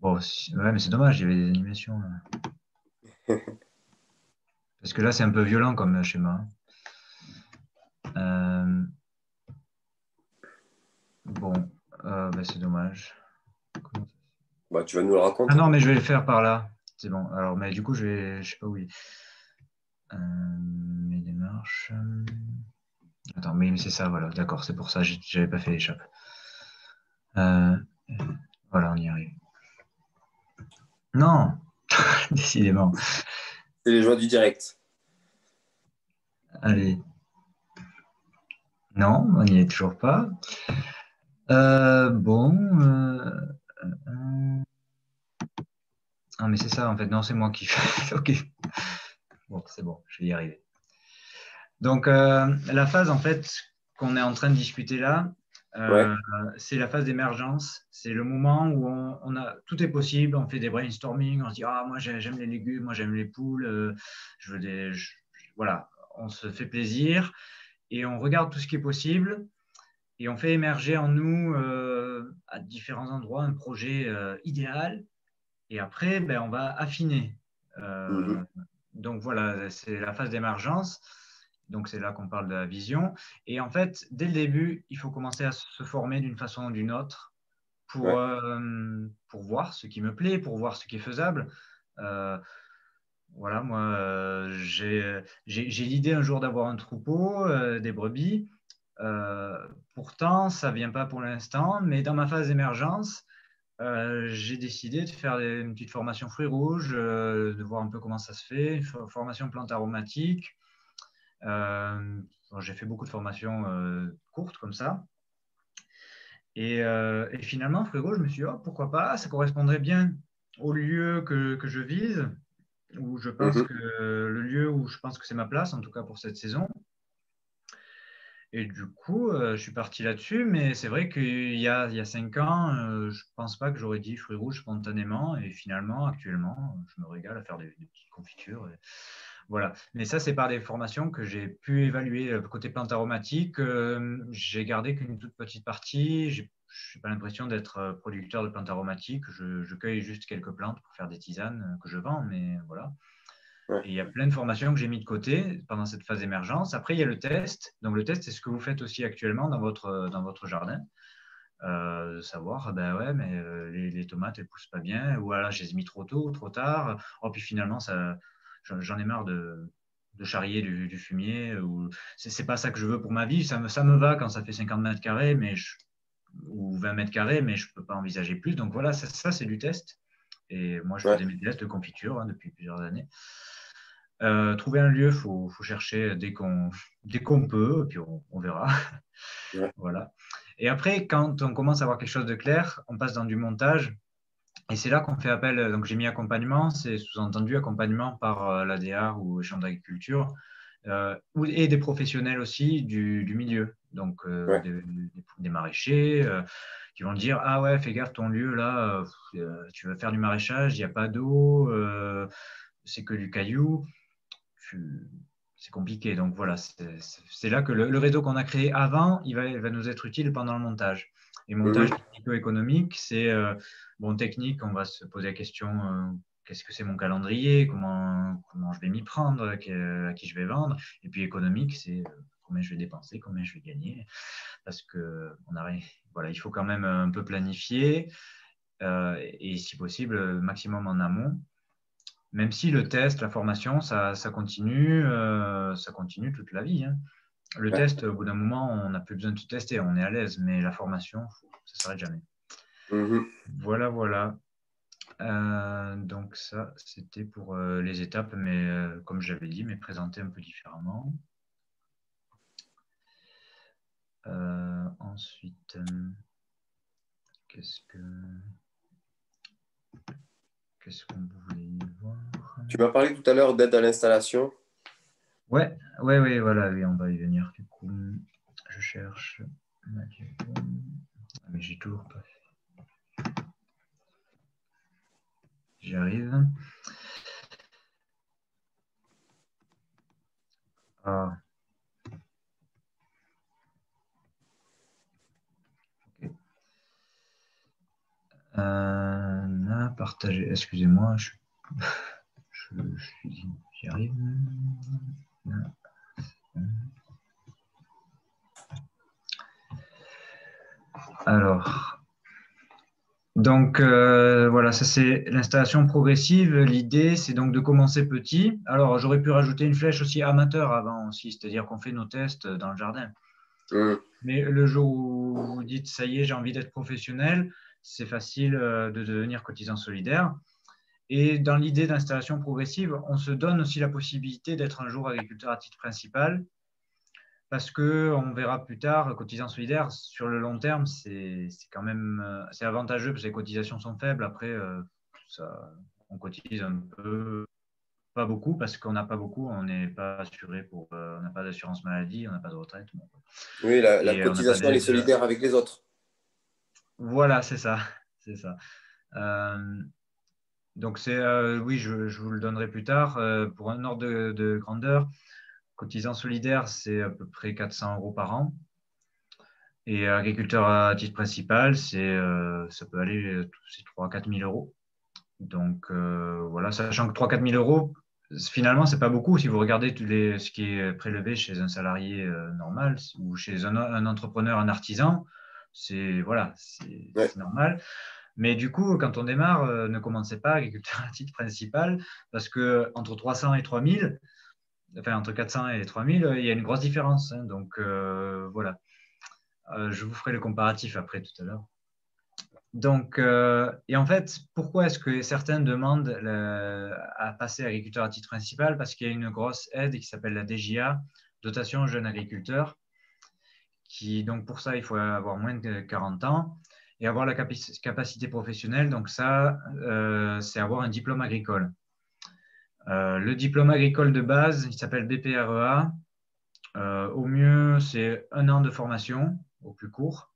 [SPEAKER 2] Bon, ouais, mais c'est dommage, il y avait des animations. Là. [LAUGHS] Parce que là, c'est un peu violent comme schéma. Euh, bon, euh, bah, c'est dommage.
[SPEAKER 1] Bah, tu vas nous le raconter.
[SPEAKER 2] Ah non, mais je vais le faire par là. C'est bon. Alors, mais du coup, je vais, je sais pas où il euh, mes démarches. Attends, mais c'est ça, voilà. D'accord, c'est pour ça. J'avais pas fait l'échappe. voilà, on y arrive. Non, [LAUGHS] Décidément.
[SPEAKER 1] C'est les joies du direct.
[SPEAKER 2] Allez. Non, on n'y est toujours pas. Euh, bon. Euh, euh, ah, mais c'est ça, en fait. Non, c'est moi qui [LAUGHS] fais. ok. Bon, c'est bon, je vais y arriver. Donc, la phase, en fait, qu'on est en train de discuter là, euh, c'est la phase d'émergence. C'est le moment où on, a, tout est possible. On fait des brainstorming. On se dit Ah, moi, j'aime les légumes, moi, j'aime les poules. Euh, je veux des. voilà, on se fait plaisir et on regarde tout ce qui est possible et on fait émerger en nous euh, à différents endroits un projet idéal. Et après, ben, on va affiner. Mm-hmm. Donc voilà, c'est la phase d'émergence. Donc c'est là qu'on parle de la vision. Et en fait, dès le début, il faut commencer à se former d'une façon ou d'une autre pour, euh, pour voir ce qui me plaît, pour voir ce qui est faisable. Euh, voilà, moi, euh, j'ai l'idée un jour d'avoir un troupeau, des brebis. pourtant, ça ne vient pas pour l'instant, mais dans ma phase d'émergence, j'ai décidé de faire une petite formation fruits rouges, de voir un peu comment ça se fait, une formation plante aromatique, euh, j'ai fait beaucoup de formations euh, courtes comme ça. Et, euh, finalement, Frérot, je me suis dit, oh, pourquoi pas, ça correspondrait bien au lieu que, je vise, où je pense mhm. que le lieu où je pense que c'est ma place, en tout cas pour cette saison. Et du coup, je suis parti là-dessus, mais c'est vrai qu'il y a, il y a cinq ans, je ne pense pas que j'aurais dit fruits rouges spontanément. Et finalement, actuellement, je me régale à faire des, petites confitures. Voilà. Mais ça, c'est par des formations que j'ai pu évaluer. Euh, côté plantes aromatiques, euh, j'ai gardé qu'une toute petite partie. Je n'ai pas l'impression d'être euh, producteur de plantes aromatiques. Je, cueille juste quelques plantes pour faire des tisanes que je vends, mais voilà. il y a plein de formations que j'ai mis de côté pendant cette phase d'émergence. Après, il y a le test. Donc, le test, c'est ce que vous faites aussi actuellement dans votre, dans votre jardin. de savoir, ben ouais, mais les, tomates, elles poussent pas bien, ou alors je les ai mis trop tôt ou trop tard. Oh, puis finalement, ça, j'en ai marre de, charrier du, fumier. Ou c'est pas ça que je veux pour ma vie. Ça me, ça me va quand ça fait 50 mètres carrés, mais ou 20 mètres carrés, mais je peux pas envisager plus. Donc voilà, ça, c'est du test. Et moi, je fais des tests de confiture hein, depuis plusieurs années. trouver un lieu, il faut, chercher dès qu'on qu'on peut, puis on, verra. [LAUGHS] voilà. Et après, quand on commence à avoir quelque chose de clair, on passe dans du montage. Et c'est là qu'on fait appel. Donc, j'ai mis accompagnement, c'est sous-entendu accompagnement par l'ADR ou Chambre d'agriculture, et des professionnels aussi du, du milieu. Donc, des, maraîchers qui vont dire Ah ouais, fais gaffe, ton lieu là, tu veux faire du maraîchage, il n'y a pas d'eau, c'est que du caillou. C'est compliqué. Donc voilà, c'est là que le, réseau qu'on a créé avant, il va, va, nous être utile pendant le montage. Et montage technico-économique, c'est bon, technique, on va se poser la question qu'est-ce que c'est mon calendrier, comment, comment je vais m'y prendre, à qui je vais vendre. Et puis économique, c'est combien je vais dépenser, combien je vais gagner. Parce que on a, voilà, il faut quand même un peu planifier euh, et si possible, maximum en amont. Même si le test, la formation, ça, ça continue, euh, ça continue toute la vie. Hein. Le test, au bout d'un moment, on n'a plus besoin de tout tester, on est à l'aise, mais la formation, ça ne s'arrête jamais. Mm-hmm. Voilà, voilà. Euh, donc ça, c'était pour les étapes, mais comme j'avais dit, mais présentées un peu différemment. Euh, ensuite, euh, qu'est-ce que qu'est-ce qu'on voulait voir?
[SPEAKER 1] Tu m'as parlé tout à l'heure d'aide à l'installation.
[SPEAKER 2] Ouais, ouais, ouais, voilà, oui, on va y venir. Du coup, je cherche. Mais j'ai toujours pas fait. J'y arrive. Ah. Euh, partager. Excusez-moi, je, [LAUGHS] je, j'y arrive. Alors, donc euh, voilà, ça c'est l'installation progressive. L'idée, c'est donc de commencer petit. Alors, j'aurais pu rajouter une flèche aussi amateur avant aussi, c'est-à-dire qu'on fait nos tests dans le jardin. Mmh. Mais le jour où vous dites ça y est, j'ai envie d'être professionnel, c'est facile euh, de devenir cotisant solidaire. Et dans l'idée d'installation progressive, on se donne aussi la possibilité d'être un jour agriculteur à titre principal, parce que on verra plus tard, cotisant solidaire, sur le long terme, c'est quand même euh, c'est avantageux parce que les cotisations sont faibles. Après, euh, on cotise un peu, pas beaucoup, parce qu'on n'a pas beaucoup, on n'est pas assuré pour, on n'a pas d'assurance maladie, on n'a pas de retraite.
[SPEAKER 1] Oui, la, la cotisation, elle est solidaire avec les autres.
[SPEAKER 2] Voilà, c'est ça. C'est ça. Euh, donc, c'est, euh, oui, je, vous le donnerai plus tard. Euh, pour un ordre de, grandeur, cotisant solidaire, c'est à peu près 400 euros par an. Et agriculteur à titre principal, c'est, ça peut aller, c'est 3 4 000 euros. Donc, voilà, sachant que 3 4 000 euros, finalement, c'est pas beaucoup si vous regardez tous les, ce qui est prélevé chez un salarié normal ou chez un, un entrepreneur, un artisan c'est voilà, c'est normal. Mais du coup, quand on démarre, euh, ne commencez pas agriculteur [LAUGHS] à titre principal parce que entre 300 et 3000, enfin entre 400 et 3000, il y a une grosse différence. Hein. donc euh, voilà, euh, je vous ferai le comparatif après tout à l'heure. Donc, et en fait, pourquoi est-ce que certains demandent à passer agriculteur à titre principal? Parce qu'il y a une grosse aide qui s'appelle la DGA, dotation jeune agriculteur, donc pour ça, il faut avoir moins de 40 ans et avoir la capacité professionnelle. Donc ça, euh, c'est avoir un diplôme agricole. Euh, le diplôme agricole de base, il s'appelle BPREA. Euh, au mieux, c'est un an de formation, au plus court,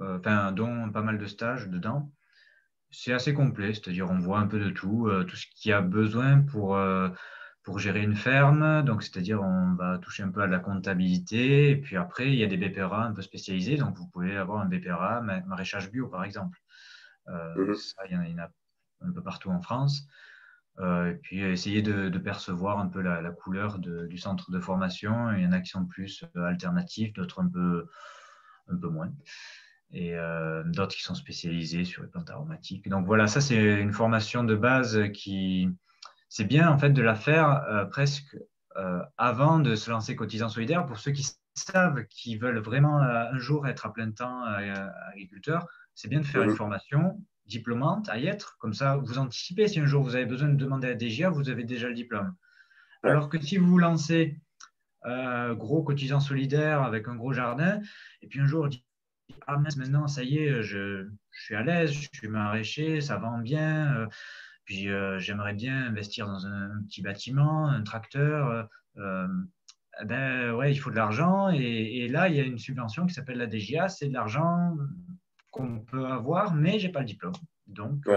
[SPEAKER 2] enfin, dont pas mal de stages dedans. C'est assez complet, c'est-à-dire on voit un peu de tout, tout ce qu'il y a besoin pour pour gérer une ferme. Donc, c'est-à-dire, on va toucher un peu à la comptabilité. Et puis après, il y a des BPRA un peu spécialisés. Donc, vous pouvez avoir un BPRA maraîchage bio, par exemple. Euh, mhm. Ça, il y, en a, un peu partout en France. Euh, et puis, essayer de, percevoir un peu la, couleur du centre de formation. Il y en a qui sont plus euh, alternatifs, d'autres un peu, un peu moins. Et d'autres qui sont spécialisés sur les plantes aromatiques. Donc, voilà, ça, c'est une formation de base qui, c'est bien en fait de la faire euh, presque euh, avant de se lancer cotisant solidaire pour ceux qui savent qu'ils veulent vraiment euh, un jour être à plein temps agriculteur. C'est bien de faire une formation diplômante à y être. Comme ça, vous anticipez. Si un jour vous avez besoin de demander à DGA, vous avez déjà le diplôme. Alors que si vous vous lancez euh, gros cotisant solidaire avec un gros jardin, et puis un jour, Ah mince, maintenant, ça y est, je, suis à l'aise, je suis maraîcher, ça vend bien, euh, puis euh, j'aimerais bien investir dans un, petit bâtiment, un tracteur. Eh ben ouais, il faut de l'argent, et, là, il y a une subvention qui s'appelle la DGA, c'est de l'argent qu'on peut avoir, mais j'ai pas le diplôme. Donc,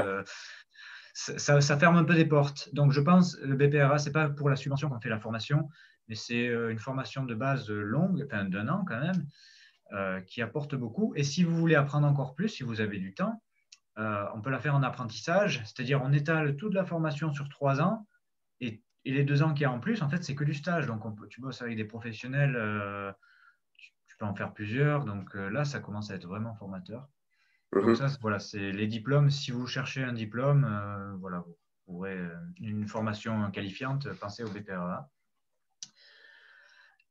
[SPEAKER 2] ça, ça, ferme un peu des portes. Donc, je pense, le BPRA, c'est pas pour la subvention qu'on fait la formation, mais c'est euh, une formation de base longue, enfin d'un an quand même, euh, qui apporte beaucoup. Et si vous voulez apprendre encore plus, si vous avez du temps, euh, on peut la faire en apprentissage, c'est-à-dire on étale toute la formation sur trois ans et, les deux ans qu'il y a en plus, en fait, c'est que du stage. Donc, on peut, tu bosses avec des professionnels, tu, peux en faire plusieurs. Donc là, ça commence à être vraiment formateur. Donc mhm. ça, voilà, c'est les diplômes. Si vous cherchez un diplôme, voilà, vous aurez une formation qualifiante, pensez au BPRA.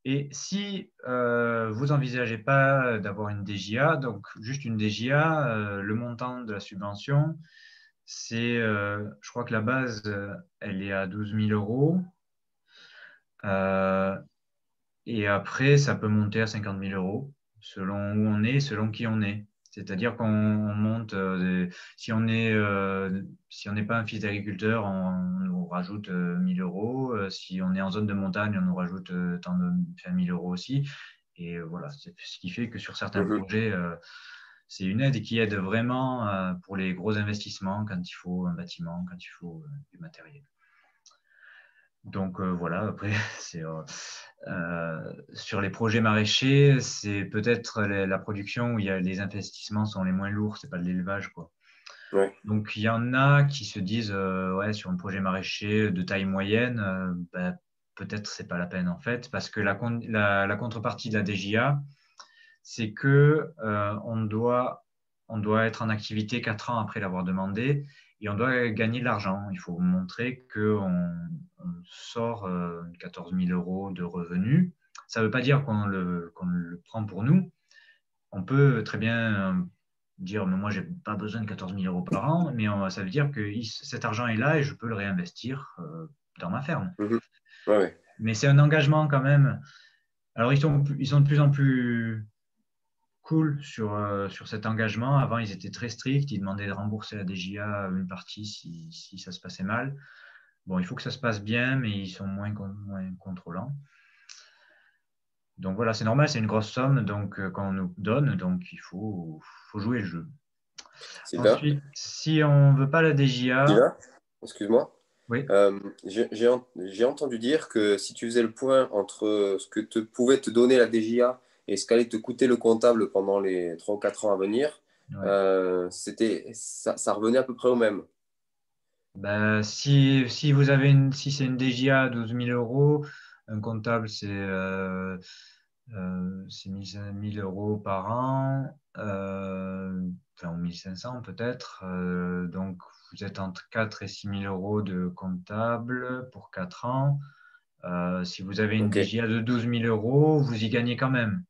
[SPEAKER 2] Et si euh, vous n'envisagez pas d'avoir une DGA, donc juste une DGA, euh, le montant de la subvention, c'est, euh, je crois que la base, elle est à 12 000 euros. et après, ça peut monter à 50 000 euros, selon où on est, selon qui on est. C'est-à-dire qu'on monte, euh, si on n'est euh, si on pas un fils d'agriculteur, on, nous rajoute 1000 euh, euros. si on est en zone de montagne, on nous rajoute tant de 1000 euros aussi. Et voilà, c'est ce qui fait que sur certains mhm. projets, c'est une aide qui aide vraiment pour les gros investissements quand il faut un bâtiment, quand il faut du matériel. Donc voilà, après, [LAUGHS] c'est euh, sur les projets maraîchers, c'est peut-être la, production où il y a, les investissements sont les moins lourds, c'est pas de l'élevage. quoi. Donc il y en a qui se disent euh, ouais, sur un projet maraîcher de taille moyenne, euh, ben, peut-être c'est pas la peine en fait, parce que la, la, contrepartie de la DGA, c'est que on, doit, on doit être en activité quatre ans après l'avoir demandé et on doit gagner de l'argent. Il faut montrer qu'on on sort 14 euh, 000 euros de revenus. Ça ne veut pas dire qu'on le, le, prend pour nous. On peut très bien euh, dire, mais moi, je n'ai pas besoin de 14 000 euros par an, mais ça veut dire que cet argent est là et je peux le réinvestir euh, dans ma ferme.
[SPEAKER 1] Mhm.
[SPEAKER 2] Mais c'est un engagement quand même. Alors, ils sont, ils sont de plus en plus cool sur, sur cet engagement. Avant, ils étaient très stricts. Ils demandaient de rembourser la DGA une partie si, si ça se passait mal. Bon, il faut que ça se passe bien, mais ils sont moins, moins contrôlants. Donc voilà, c'est normal, c'est une grosse somme donc euh, qu'on nous donne, donc il faut, faut jouer le jeu. Ensuite, si on ne veut pas la DJA.
[SPEAKER 1] Excuse-moi.
[SPEAKER 2] Oui.
[SPEAKER 1] Euh, j'ai entendu dire que si tu faisais le point entre ce que te, pouvait te donner la DJA et ce qu'allait te coûter le comptable pendant les 3 ou 4 ans à venir, euh, c'était ça, ça, revenait à peu près au même.
[SPEAKER 2] Ben, si, si, vous avez une, si c'est une DGA à 12 000 euros, un comptable, c'est euh, euh, 1000 euros par an, euh, enfin 1500 peut-être. Euh, donc, vous êtes entre 4 et 6 000 euros de comptable pour 4 ans. Euh, si vous avez une DGA de 12 000 euros, vous y gagnez quand même.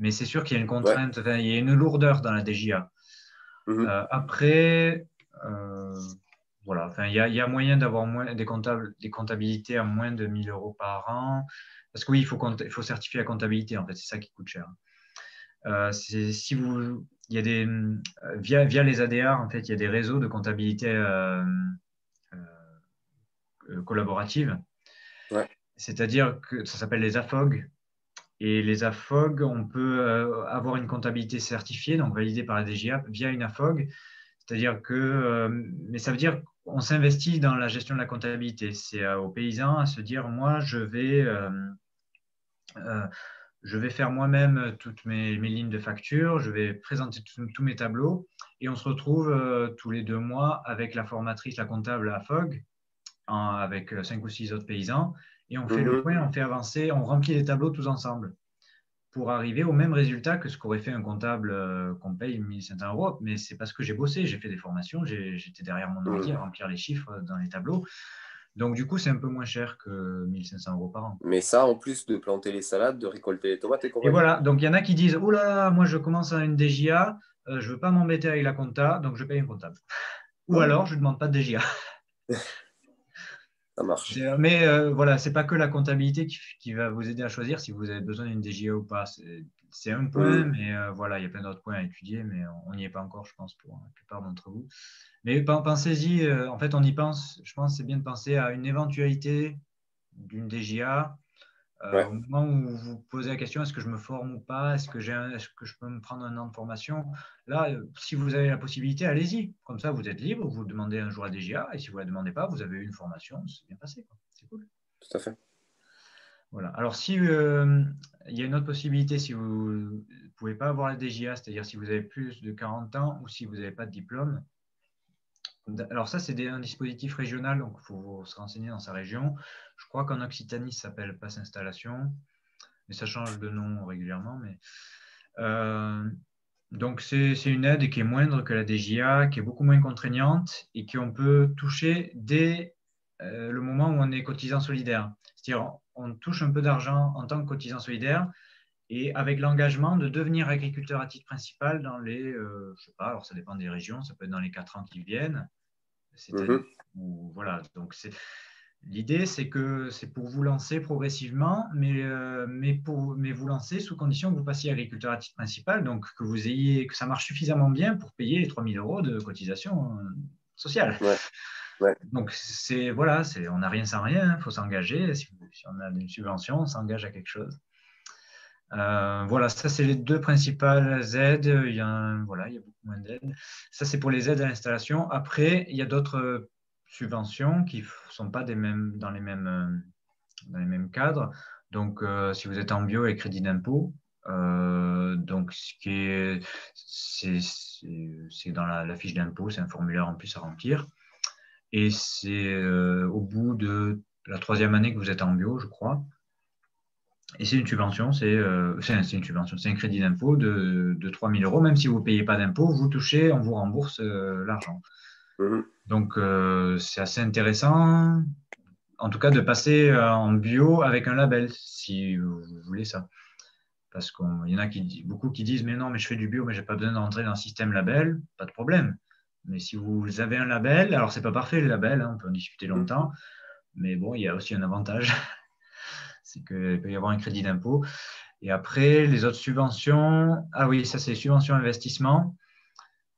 [SPEAKER 2] Mais c'est sûr qu'il y a une contrainte, il y a une lourdeur dans la DGA. Mhm. après, voilà, enfin, il y, y, a moyen d'avoir des, comptables, des comptabilités à moins de 1000 euros par an. Parce que oui, il faut, il faut certifier la comptabilité, en fait, c'est ça qui coûte cher. Euh, si vous, il y a des, euh, via, via les ADR, en fait, il y a des réseaux de comptabilité euh, collaborative. C'est-à-dire que ça s'appelle les AFOG. Et les AFOG, on peut avoir une comptabilité certifiée, donc validée par la DGA, via une AFOG. C'est-à-dire que, mais ça veut dire on s'investit dans la gestion de la comptabilité. C'est aux paysans à se dire, moi, je vais, euh, euh, je vais faire moi-même toutes mes, lignes de facture, je vais présenter tous mes tableaux, et on se retrouve euh, tous les deux mois avec la formatrice, la comptable à FOG, avec cinq ou six autres paysans, et on fait le mhm. point, on fait avancer, on remplit les tableaux tous ensemble pour arriver au même résultat que ce qu'aurait fait un comptable euh, qu'on paye 1500 euros. Mais c'est parce que j'ai bossé, j'ai fait des formations, j'étais derrière mon ordi à remplir les chiffres dans les tableaux. Donc, du coup, c'est un peu moins cher que 1500 euros par an.
[SPEAKER 1] Mais ça, en plus de planter les salades, de récolter les tomates et
[SPEAKER 2] Et voilà, donc il y en a qui disent Oh là, moi je commence à une DGA, euh, je ne veux pas m'embêter avec la compta, donc je paye un comptable. Ou alors, je ne demande pas de DGA. [LAUGHS]
[SPEAKER 1] Ça marche.
[SPEAKER 2] Mais euh, voilà, c'est pas que la comptabilité qui, va vous aider à choisir si vous avez besoin d'une DGA ou pas. C'est un point, mais euh, voilà, il y a plein d'autres points à étudier, mais on n'y est pas encore, je pense, pour la plupart d'entre vous. Mais pensez-y, euh, en fait, on y pense, je pense c'est bien de penser à une éventualité d'une DGA euh, au moment où vous vous posez la question, est-ce que je me forme ou pas Est-ce que, est que je peux me prendre un an de formation Là, euh, si vous avez la possibilité, allez-y. Comme ça, vous êtes libre, vous demandez un jour à DGA, et si vous ne la demandez pas, vous avez eu une formation, c'est bien passé. C'est cool.
[SPEAKER 1] Tout à fait.
[SPEAKER 2] Voilà. Alors, si euh, il y a une autre possibilité, si vous ne pouvez pas avoir la DGA, c'est-à-dire si vous avez plus de 40 ans ou si vous n'avez pas de diplôme, alors ça, c'est un dispositif régional, donc il faut se renseigner dans sa région. Je crois qu'en Occitanie, ça s'appelle passe installation, mais ça change de nom régulièrement. Mais, euh, donc c'est une aide qui est moindre que la DGA, qui est beaucoup moins contraignante et qu'on peut toucher dès euh, le moment où on est cotisant solidaire. C'est-à-dire on touche un peu d'argent en tant que cotisant solidaire et avec l'engagement de devenir agriculteur à titre principal dans les, euh, je sais pas, alors ça dépend des régions, ça peut être dans les quatre ans qui viennent. Mhm. voilà, donc c'est l'idée, c'est que c'est pour vous lancer progressivement, mais, euh, mais, pour, mais vous lancer sous condition que vous passiez agriculteur à titre principal, donc que vous ayez, que ça marche suffisamment bien pour payer les 3000 euros de cotisation euh, sociale. Donc c'est voilà, c'est on n'a rien sans rien, il hein, faut s'engager. Si, si, on a une subvention, on s'engage à quelque chose. Euh, voilà, ça c'est les deux principales aides. Il y a, voilà, il y a beaucoup moins d'aides. Ça c'est pour les aides à l'installation. Après, il y a d'autres subventions qui ne sont pas des mêmes, dans, les mêmes, dans les mêmes cadres. Donc, euh, si vous êtes en bio et crédit d'impôt, euh, donc ce qui est, c'est, dans la, fiche d'impôt, c'est un formulaire en plus à remplir. Et c'est au bout de la troisième année que vous êtes en bio, je crois. Et c'est une subvention, c'est euh, une subvention, c'est un crédit d'impôt de, de 3 000 euros. Même si vous ne payez pas d'impôt, vous touchez, on vous rembourse euh, l'argent. Mhm. Donc, euh, c'est assez intéressant, en tout cas, de passer en bio avec un label, si vous voulez ça. Parce qu'il y en a qui, beaucoup qui disent, mais non, mais je fais du bio, mais je n'ai pas besoin d'entrer dans un système label. Pas de problème. Mais si vous avez un label, alors c'est pas parfait le label, hein, on peut en discuter longtemps, mais bon, il y a aussi un avantage [LAUGHS] c'est qu'il peut y avoir un crédit d'impôt. Et après, les autres subventions, ah oui, ça c'est les subventions investissement.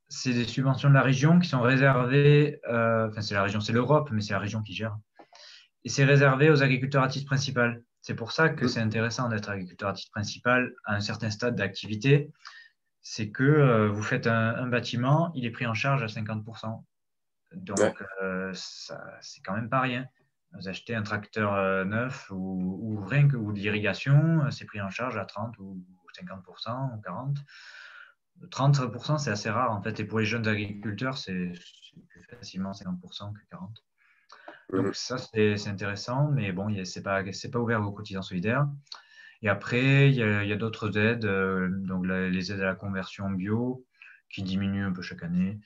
[SPEAKER 2] C'est des subventions de la région qui sont réservées, euh, enfin c'est la région, c'est l'Europe, mais c'est la région qui gère. Et c'est réservé aux agriculteurs à titre principal. C'est pour ça que c'est intéressant d'être agriculteur à titre principal à un certain stade d'activité. C'est que euh, vous faites un, bâtiment, il est pris en charge à 50%. Donc, euh, c'est quand même pas rien vous achetez un tracteur euh, neuf ou, rien que ou l'irrigation, euh, c'est pris en charge à 30 ou 50% ou 40. 30% c'est assez rare en fait, et pour les jeunes agriculteurs, c'est plus facilement 50% que 40%. Donc ça, c'est intéressant, mais bon, ce n'est pas, pas ouvert aux cotisants solidaires. Et après, il y a, d'autres aides, euh, donc les aides à la conversion bio, qui diminuent un peu chaque année.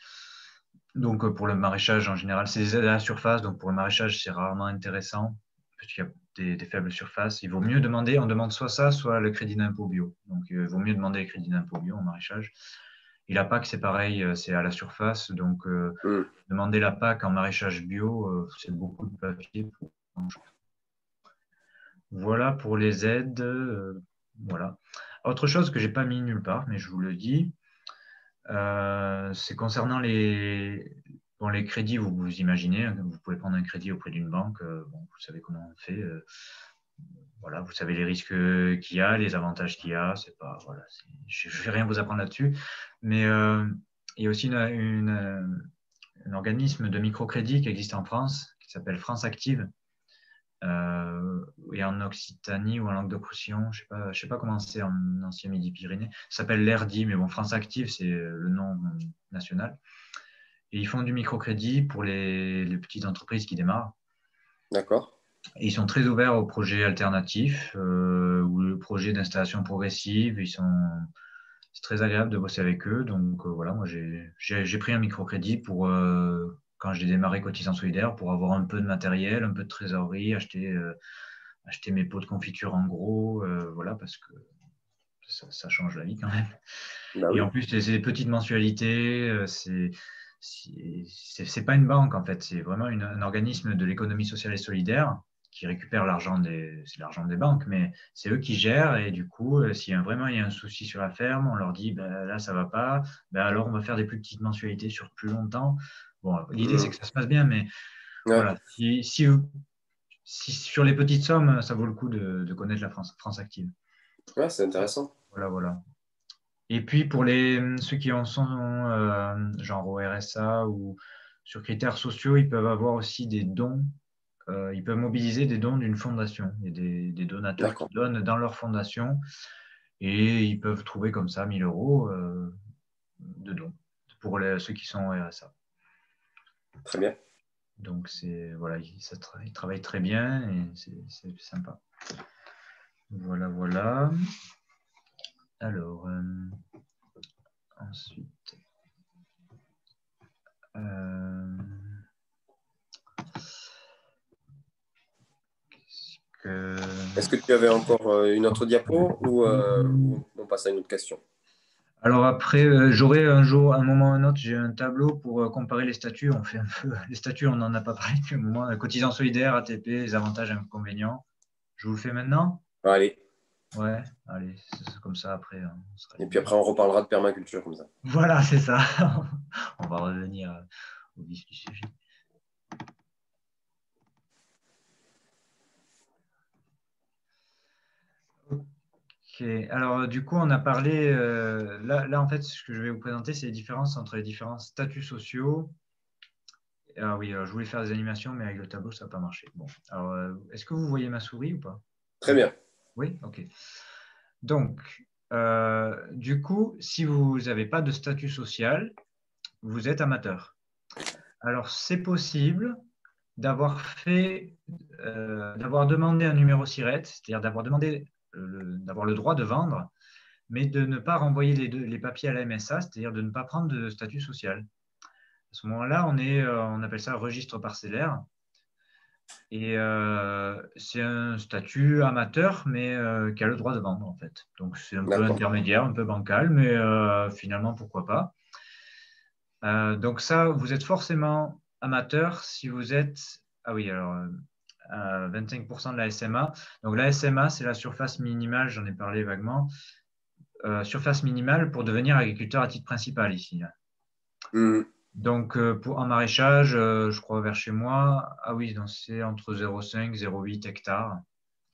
[SPEAKER 2] Donc, euh, pour le maraîchage, en général, c'est des aides à la surface. Donc, pour le maraîchage, c'est rarement intéressant parce qu'il y a des, faibles surfaces. Il vaut mieux demander, on demande soit ça, soit le crédit d'impôt bio. Donc, euh, il vaut mieux demander le crédit d'impôt bio en maraîchage. Et la PAC, c'est pareil, euh, c'est à la surface. Donc, mm. demander la PAC en maraîchage bio, c'est beaucoup de papier. Voilà pour les aides. voilà. Autre chose que je n'ai pas mis nulle part, mais je vous le dis, euh, c'est concernant les, crédits, vous vous imaginez, hein, vous pouvez prendre un crédit auprès d'une banque, euh, vous savez comment on fait. Euh, voilà, vous savez les risques qu'il y a, les avantages qu'il y a. C'est pas, voilà, je ne vais rien vous apprendre là-dessus. Mais il y a aussi une, un organisme de microcrédit qui existe en France, qui s'appelle France Active, euh, et en Occitanie ou en Languedoc-Roussillon, je ne sais, pas comment c'est en ancien Midi-Pyrénées. Ça s'appelle l'ERDI, mais bon, France Active, c'est le nom national. Et ils font du microcrédit pour les, petites entreprises qui démarrent.
[SPEAKER 1] D'accord.
[SPEAKER 2] ils sont très ouverts aux projets alternatifs euh, ou le projet d'installation progressive. Ils sont, c'est très agréable de bosser avec eux. Donc euh, voilà, moi j'ai pris un microcrédit pour quand j'ai démarré cotisant solidaire pour avoir un peu de matériel, un peu de trésorerie, acheter, euh, acheter mes pots de confiture en gros, euh, voilà, parce que ça, change la vie quand même. [LAUGHS] Bah et en plus, c'est des petites mensualités, euh, c'est c'est pas une banque en fait, c'est vraiment un organisme de l'économie sociale et solidaire qui récupère l'argent des, l'argent des banques, mais c'est eux qui gèrent et du coup, s'il y a vraiment il y a un souci sur la ferme, on leur dit ben, là ça va pas, ben, alors on va faire des plus petites mensualités sur plus longtemps. Bon, l'idée c'est que ça se passe bien, mais voilà, si, si, sur les petites sommes, ça vaut le coup de, connaître la France, France Active.
[SPEAKER 1] Ouais, c'est intéressant.
[SPEAKER 2] Voilà, voilà. Et puis pour les, ceux qui en sont euh, genre au RSA ou sur critères sociaux, ils peuvent avoir aussi des dons. Euh, ils peuvent mobiliser des dons d'une fondation. Il y a des, des donateurs qui donnent dans leur fondation et ils peuvent trouver comme ça 1000 euros euh, de dons pour les, ceux qui sont au RSA.
[SPEAKER 1] Très bien.
[SPEAKER 2] Donc c'est voilà, ils, ça ils travaillent très bien et c'est sympa. Voilà, voilà. Alors, euh, ensuite,
[SPEAKER 1] euh, Est-ce que tu avais encore euh, une autre diapo ou on passe à une autre question?
[SPEAKER 2] Alors après, j'aurai un jour, un moment ou un autre, j'ai un tableau pour comparer les statuts. On fait un peu [LAUGHS] les statuts, on n'en a pas parlé depuis un moment. Cotisant solidaire, ATP, les avantages et inconvénients. Je vous le fais maintenant?
[SPEAKER 1] Allez.
[SPEAKER 2] Ouais, allez, c'est comme ça après. Hein,
[SPEAKER 1] Et puis après, on reparlera de permaculture comme ça.
[SPEAKER 2] Voilà, c'est ça. [LAUGHS] on va revenir euh, au vif du sujet. Alors du coup, on a parlé. Euh, là, là, en fait, ce que je vais vous présenter, c'est les différences entre les différents statuts sociaux. Ah oui, je voulais faire des animations, mais avec le tableau, ça n'a pas marché. Bon, alors, euh, est-ce que vous voyez ma souris ou pas?
[SPEAKER 1] Très bien.
[SPEAKER 2] Oui, ok. Donc, euh, du coup, si vous n'avez pas de statut social, vous êtes amateur. Alors, c'est possible d'avoir fait, euh, d'avoir demandé un numéro SIRET, c'est-à-dire d'avoir demandé, d'avoir le droit de vendre, mais de ne pas renvoyer les, les papiers à la MSA, c'est-à-dire de ne pas prendre de statut social. À ce moment-là, on, est, euh, on appelle ça registre parcellaire. Et euh, c'est un statut amateur, mais euh, qui a le droit de vendre, en fait. Donc, c'est un peu intermédiaire, un peu bancal, mais euh, finalement, pourquoi pas. donc, ça, vous êtes forcément amateur si vous êtes. Ah oui, alors, 25% de la SMA. Donc, la SMA, c'est la surface minimale, j'en ai parlé vaguement. surface minimale pour devenir agriculteur à titre principal ici. Mmh. Donc, euh, pour, en maraîchage, euh, je crois vers chez moi, ah oui, c'est entre 0,5 et 0,8 hectares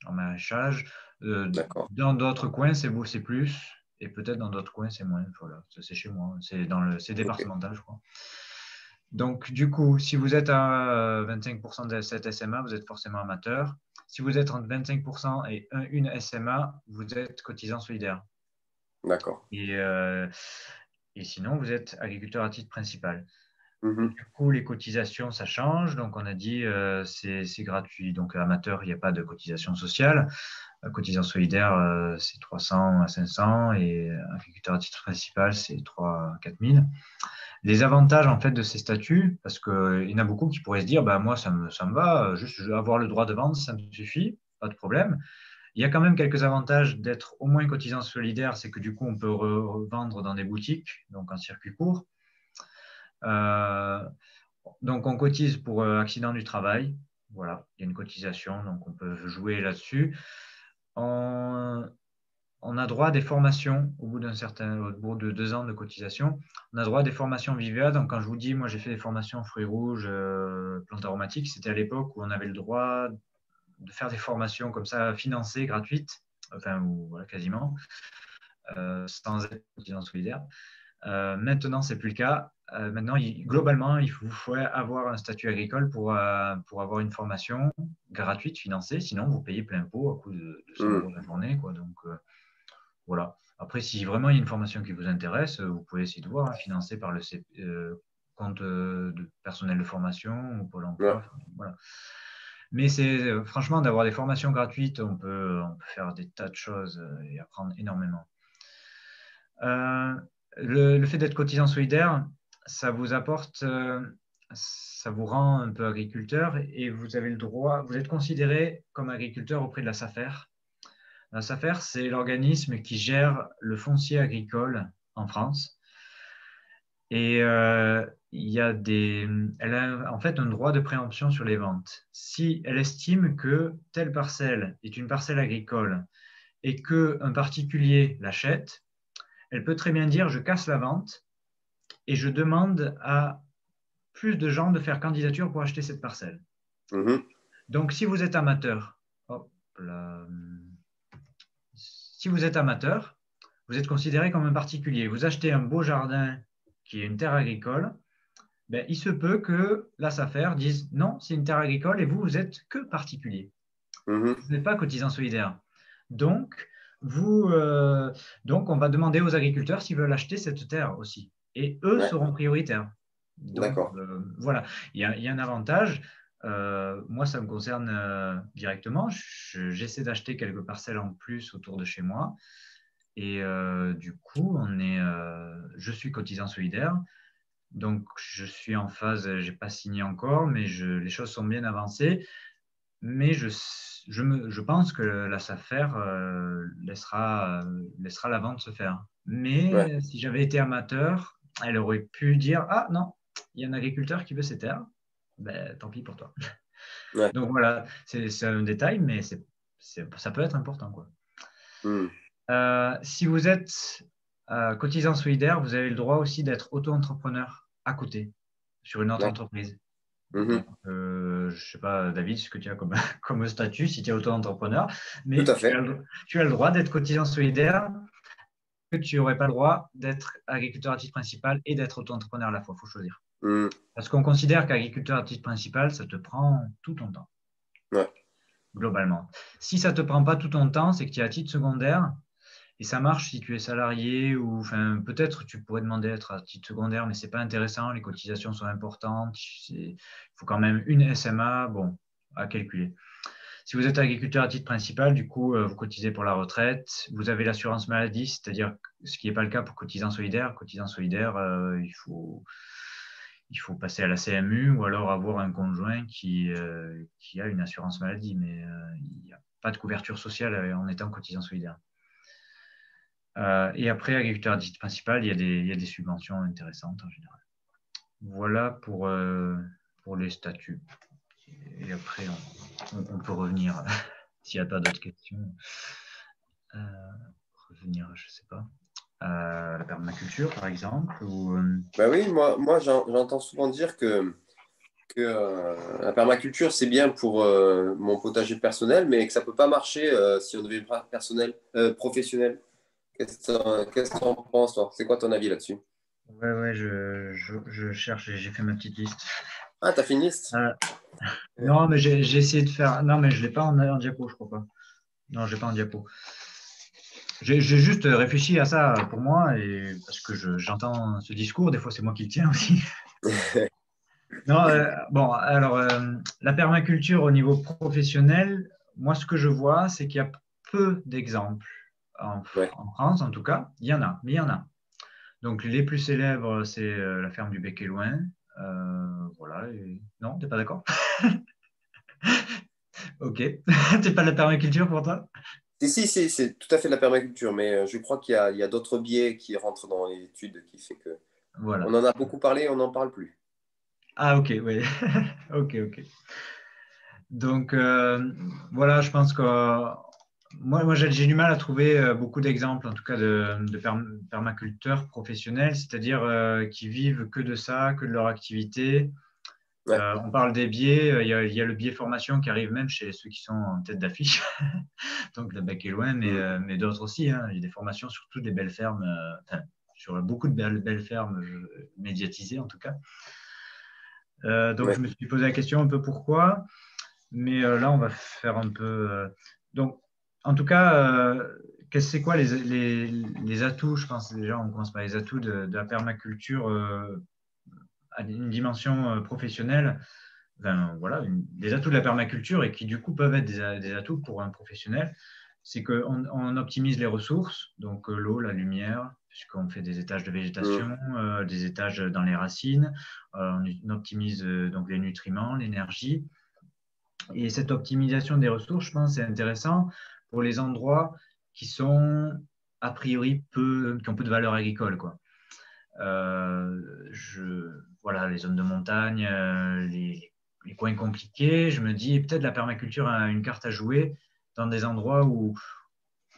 [SPEAKER 2] en maraîchage. Euh, dans d'autres coins, c'est plus, et peut-être dans d'autres coins, c'est moins. Voilà, c'est chez moi, c'est dans le, c'est départemental, je crois. Donc, du coup, si vous êtes à 25% de cette SMA, vous êtes forcément amateur. Si vous êtes entre 25% et une SMA, vous êtes cotisant solidaire.
[SPEAKER 1] D'accord.
[SPEAKER 2] Et, et sinon, vous êtes agriculteur à titre principal.
[SPEAKER 1] Mhm.
[SPEAKER 2] Du coup, les cotisations, ça change. Donc, on a dit euh, c'est gratuit. Donc, amateur, il n'y a pas de cotisation sociale. Euh, cotisation solidaire, euh, c'est 300 à 500. Et agriculteur à titre principal, c'est 3 à 4000. Les avantages en fait de ces statuts, parce qu'il y en a beaucoup qui pourraient se dire bah, moi, ça me, ça me va, juste avoir le droit de vente, ça me suffit, pas de problème. Il y a quand même quelques avantages d'être au moins cotisant solidaire, c'est que du coup, on peut revendre dans des boutiques, donc en circuit court. Euh, donc, on cotise pour euh, accident du travail. Voilà, il y a une cotisation, donc on peut jouer là-dessus. A droit à des formations au bout d'un certain, au bout de deux ans de cotisation. On a droit à des formations Vivea. Donc, quand je vous dis, moi, j'ai fait des formations fruits rouges, euh, plantes aromatiques, c'était à l'époque où on avait le droit de faire des formations comme ça financées, gratuites, enfin, ou, voilà, quasiment, euh, sans être étudiant solidaire. Euh, maintenant, ce n'est plus le cas. Euh, maintenant, globalement, il faut, avoir un statut agricole pour, pour avoir une formation gratuite, financée. Sinon, vous payez plein pot à coût de, 100 mmh. euros la journée. Quoi. Donc, voilà. Après, si vraiment il y a une formation qui vous intéresse, vous pouvez essayer de voir, hein, financé par le compte de personnel de formation ou Pôle emploi. Voilà. Mais c'est euh, franchement d'avoir des formations gratuites, on peut, on peut, faire des tas de choses euh, et apprendre énormément. Euh, le, fait d'être cotisant solidaire, ça vous apporte, ça vous rend un peu agriculteur et vous avez le droit, vous êtes considéré comme agriculteur auprès de la SAFER. La SAFER, c'est l'organisme qui gère le foncier agricole en France. Et il y a des, elle a en fait un droit de préemption sur les ventes. Si elle estime que telle parcelle est une parcelle agricole et qu'un particulier l'achète, elle peut très bien dire je casse la vente et je demande à plus de gens de faire candidature pour acheter cette parcelle.
[SPEAKER 1] Mhm.
[SPEAKER 2] Donc, si vous êtes amateur, si vous êtes amateur, vous êtes considéré comme un particulier. Vous achetez un beau jardin qui est une terre agricole, ben, il se peut que la SAFER dise non, c'est une terre agricole et vous, vous êtes que particulier.
[SPEAKER 1] Mhm.
[SPEAKER 2] Vous n'êtes pas cotisant solidaire. Donc, vous, euh, donc, on va demander aux agriculteurs s'ils veulent acheter cette terre aussi. Et eux
[SPEAKER 1] Ouais.
[SPEAKER 2] seront prioritaires.
[SPEAKER 1] D'accord.
[SPEAKER 2] Euh, voilà, il y, a, il y a un avantage. Euh, moi, ça me concerne euh, directement. Je- J'essaie d'acheter quelques parcelles en plus autour de chez moi. Et euh, du coup, on est, je suis cotisant solidaire. Donc, je suis en phase, je n'ai pas signé encore, mais je, les choses sont bien avancées. Mais je, je, me, je pense que la SAFER laissera, laissera la vente se faire. Mais
[SPEAKER 1] Ouais.
[SPEAKER 2] si j'avais été amateur, elle aurait pu dire Ah non, il y a un agriculteur qui veut ces terres. Ben, tant pis pour toi. [LAUGHS]
[SPEAKER 1] Ouais.
[SPEAKER 2] Donc voilà, c'est un détail, mais c'est- ça peut être important. Quoi.
[SPEAKER 1] Mhm.
[SPEAKER 2] Euh, si vous êtes euh, cotisant solidaire, vous avez le droit aussi d'être auto-entrepreneur à côté, sur une autre
[SPEAKER 1] Ouais.
[SPEAKER 2] entreprise.
[SPEAKER 1] Mhm.
[SPEAKER 2] Euh, je ne sais pas, David, ce que tu as comme, [LAUGHS] comme statut si tu es auto-entrepreneur, mais
[SPEAKER 1] Tout à fait.
[SPEAKER 2] Tu, as le, tu as le droit d'être cotisant solidaire, que tu n'aurais pas le droit d'être agriculteur à titre principal et d'être auto-entrepreneur à la fois. Il faut choisir.
[SPEAKER 1] Mhm.
[SPEAKER 2] Parce qu'on considère qu'agriculteur à titre principal, ça te prend tout ton temps.
[SPEAKER 1] Ouais.
[SPEAKER 2] Globalement. Si ça ne te prend pas tout ton temps, c'est que tu es à titre secondaire. Et ça marche si tu es salarié ou enfin, peut-être tu pourrais demander d'être à titre secondaire, mais ce n'est pas intéressant. Les cotisations sont importantes. Il faut quand même une SMA bon, à calculer. Si vous êtes agriculteur à titre principal, du coup, euh, vous cotisez pour la retraite. Vous avez l'assurance maladie, c'est-à-dire ce qui n'est pas le cas pour cotisant solidaire. Cotisant solidaire, euh, il faut il faut passer à la CMU ou alors avoir un conjoint qui, euh, a une assurance maladie, mais euh, il n'y a pas de couverture sociale en étant cotisant solidaire. Euh, et après, agriculteur à titre principal, il y, a des, subventions intéressantes en général. Voilà pour, euh, les statuts. Et après, on, peut revenir, [LAUGHS] s'il n'y a pas d'autres questions, euh, revenir, je ne sais pas à la permaculture, par exemple ou, euh...
[SPEAKER 1] bah Oui, moi, moi j'entends souvent dire que, que euh, la permaculture, c'est bien pour euh, mon potager personnel, mais que ça ne peut pas marcher euh, si on devient personnel, euh, professionnel. Qu'est-ce que tu en penses, toi? C'est quoi ton avis là-dessus?
[SPEAKER 2] Ouais, ouais, je, je, je cherche, j'ai fait ma petite liste.
[SPEAKER 1] Ah, t'as fait une liste?
[SPEAKER 2] Non, mais j'ai essayé de faire. Non, mais je ne l'ai pas en, en, diapo, je crois pas. Non, je l'ai pas en diapo. J'ai juste réfléchi à ça pour moi et parce que j'entends ce discours, des fois c'est moi qui le tiens aussi. [LAUGHS] non, euh, bon, alors euh, la permaculture au niveau professionnel, moi ce que je vois, c'est qu'il y a peu d'exemples en,
[SPEAKER 1] ouais.
[SPEAKER 2] en, France, en tout cas. Il y en a, mais il y en a. Donc les plus célèbres, c'est euh, la ferme du Bec et Loin. Euh, voilà. Et... Non, t'es pas d'accord? [LAUGHS] Ok. [LAUGHS] T'es pas de la permaculture pour toi?
[SPEAKER 1] Si, si, c'est tout à fait de la permaculture, mais euh, je crois qu'il y a, a d'autres biais qui rentrent dans les études qui fait que.
[SPEAKER 2] Voilà.
[SPEAKER 1] On en a beaucoup parlé, on n'en parle plus.
[SPEAKER 2] Ah, ok, oui. [LAUGHS] ok, ok. Donc, euh, voilà, je pense que moi, moi j'ai du mal à trouver euh, beaucoup d'exemples, en tout cas, de, de permaculteurs professionnels, c'est-à-dire euh, qui vivent que de ça, que de leur activité.
[SPEAKER 1] Ouais.
[SPEAKER 2] Euh, on parle des biais, il y, a, il y, a, le biais formation qui arrive même chez ceux qui sont en tête d'affiche, [LAUGHS] donc le bec est loin, mais, mmh. mais d'autres aussi. Hein. Il y a des formations sur toutes les belles fermes, enfin, sur beaucoup de belles, belles fermes médiatisées en tout cas. Euh, donc ouais. je me suis posé la question un peu pourquoi, mais euh, là on va faire un peu. euh, donc en tout cas, euh, c'est quoi les, les, les, atouts? Je pense déjà on commence par les atouts de, de la permaculture euh, à une dimension euh, professionnelle, ben, voilà, une, des atouts de la permaculture et qui du coup peuvent être des, des atouts pour un professionnel, c'est qu'on on optimise les ressources, donc euh, l'eau, la lumière, puisqu'on fait des étages de végétation, mmh. euh, des étages dans les racines, euh, on optimise donc les nutriments, l'énergie. Et cette optimisation des ressources, je pense, c'est intéressant pour les endroits qui sont a priori peu, qui ont peu de valeur agricole, quoi. Je, voilà, les zones de montagne, les, les, coins compliqués, je me dis peut-être la permaculture a une carte à jouer dans des endroits où,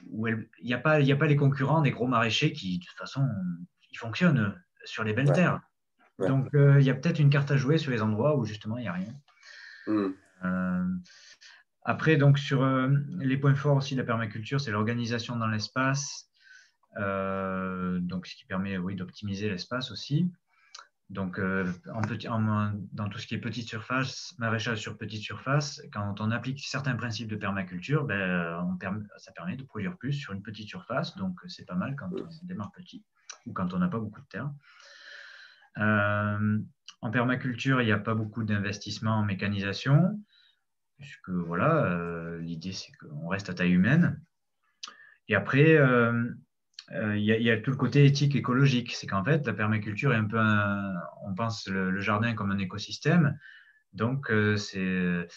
[SPEAKER 2] il n'y a, pas, a pas les concurrents des gros maraîchers qui, de toute façon, ils fonctionnent sur les belles terres. Donc, il y a peut-être une carte à jouer sur les endroits où justement il n'y a rien. Hmm. Après, donc sur euh, les points forts aussi de la permaculture, c'est l'organisation dans l'espace, euh, donc ce qui permet oui, d'optimiser l'espace aussi. Donc, euh, dans tout ce qui est petite surface, maraîchage sur petite surface, quand on applique certains principes de permaculture, ben, on ça permet de produire plus sur une petite surface. Donc, c'est pas mal quand on démarre petit ou quand on n'a pas beaucoup de terre. en permaculture, il n'y a pas beaucoup d'investissement en mécanisation puisque voilà, euh, l'idée c'est qu'on reste à taille humaine. Et après, euh, euh, il y, a tout le côté éthique écologique. C'est qu'en fait, la permaculture est un peu, on pense le, jardin comme un écosystème. Donc, c'est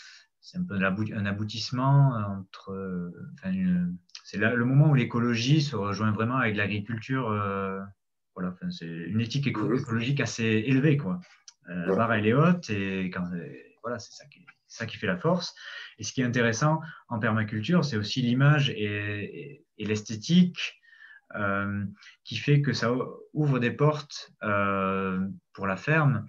[SPEAKER 2] un peu un aboutissement entre. c'est le moment où l'écologie se rejoint vraiment avec l'agriculture. voilà, c'est une éthique écologique assez élevée. Quoi. La barre, elle est haute et quand, voilà, c'est ça qui ça qui fait la force. Et ce qui est intéressant en permaculture, c'est aussi l'image et, l'esthétique euh, qui fait que ça ouvre des portes euh, pour la ferme.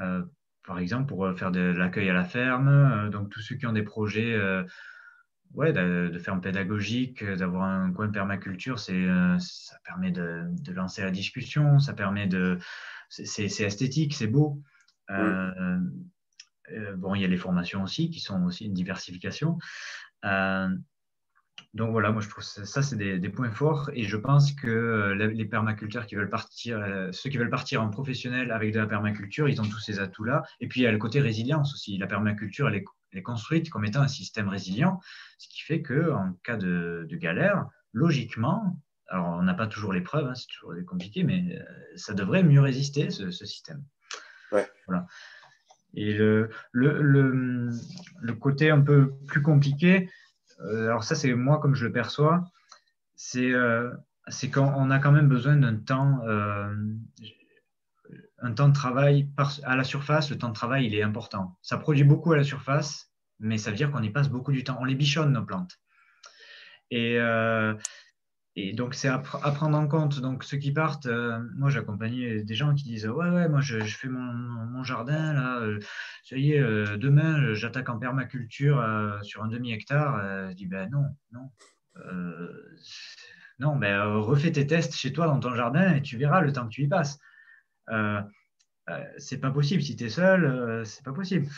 [SPEAKER 2] Euh, par exemple, pour faire de l'accueil à la ferme. donc, tous ceux qui ont des projets ouais, de, ferme pédagogique, d'avoir un coin permaculture, ça permet de, lancer la discussion, ça permet de. C'est esthétique, c'est beau. Euh, bon, il y a les formations aussi qui sont aussi une diversification. Euh, donc voilà, moi je trouve ça, c'est des, points forts et je pense que euh, les permaculteurs qui veulent partir, ceux qui veulent partir en professionnel avec de la permaculture, ils ont tous ces atouts-là. Et puis il y a le côté résilience aussi. La permaculture, elle est, construite comme étant un système résilient, ce qui fait qu'en cas de, galère, logiquement, alors on n'a pas toujours les preuves, hein, c'est toujours compliqué, mais ça devrait mieux résister ce, ce système.
[SPEAKER 1] Ouais.
[SPEAKER 2] Voilà. Et le, le, le, côté un peu plus compliqué, euh, alors ça c'est moi comme je le perçois, c'est euh, qu'on a quand même besoin d'un temps, euh, un temps de travail à la surface. Le temps de travail il est important. Ça produit beaucoup à la surface, mais ça veut dire qu'on y passe beaucoup du temps. On les bichonne nos plantes. Et, et donc, c'est à, prendre en compte. Donc, ceux qui partent, euh, moi, j'accompagnais des gens qui disent Ouais, ouais, moi, je, fais mon, jardin, là, euh, ça y est, euh, demain, j'attaque en permaculture sur un demi-hectare. je dis Ben non, non. non, ben, refais tes tests chez toi dans ton jardin et tu verras le temps que tu y passes. c'est pas possible. Si tu es seul, c'est pas possible.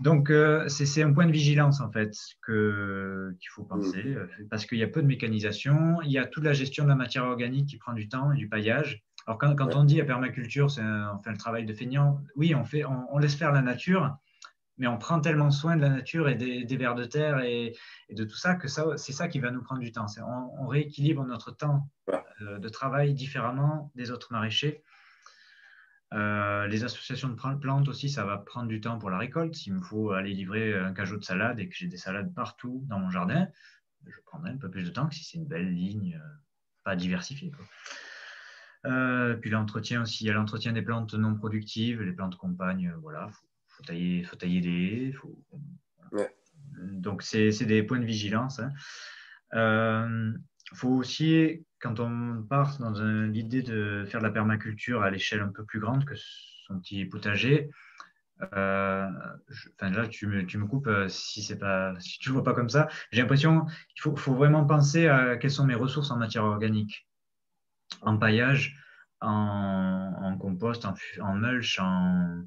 [SPEAKER 2] Donc, euh, c'est un point de vigilance, en fait, qu'il faut penser, mm. euh, parce qu'il y a peu de mécanisation, il y a toute la gestion de la matière organique qui prend du temps et du paillage. Alors, quand, quand on dit la permaculture, c'est on fait le travail de feignant, oui, on, fait, on, laisse faire la nature, mais on prend tellement soin de la nature et des, des vers de terre et, de tout ça que c'est ça qui va nous prendre du temps. On, on, rééquilibre notre temps euh, de travail différemment des autres maraîchers. Euh, les associations de plantes aussi, ça va prendre du temps pour la récolte. S'il me faut aller livrer un cajot de salade et que j'ai des salades partout dans mon jardin, je prendrai un peu plus de temps que si c'est une belle ligne euh, pas diversifiée. Euh, puis l'entretien aussi, il y a l'entretien des plantes non productives, les plantes compagnes, voilà, faut, faut, tailler, faut tailler des. Donc c'est des points de vigilance. Il hein. faut aussi quand on part dans l'idée de faire de la permaculture à l'échelle un peu plus grande que son petit potager, euh, là, tu me, coupes euh, si c'est pas, si vois pas comme ça. J'ai l'impression qu'il faut, vraiment penser à quelles sont mes ressources en matière organique, en paillage, en, compost, en, mulch, en,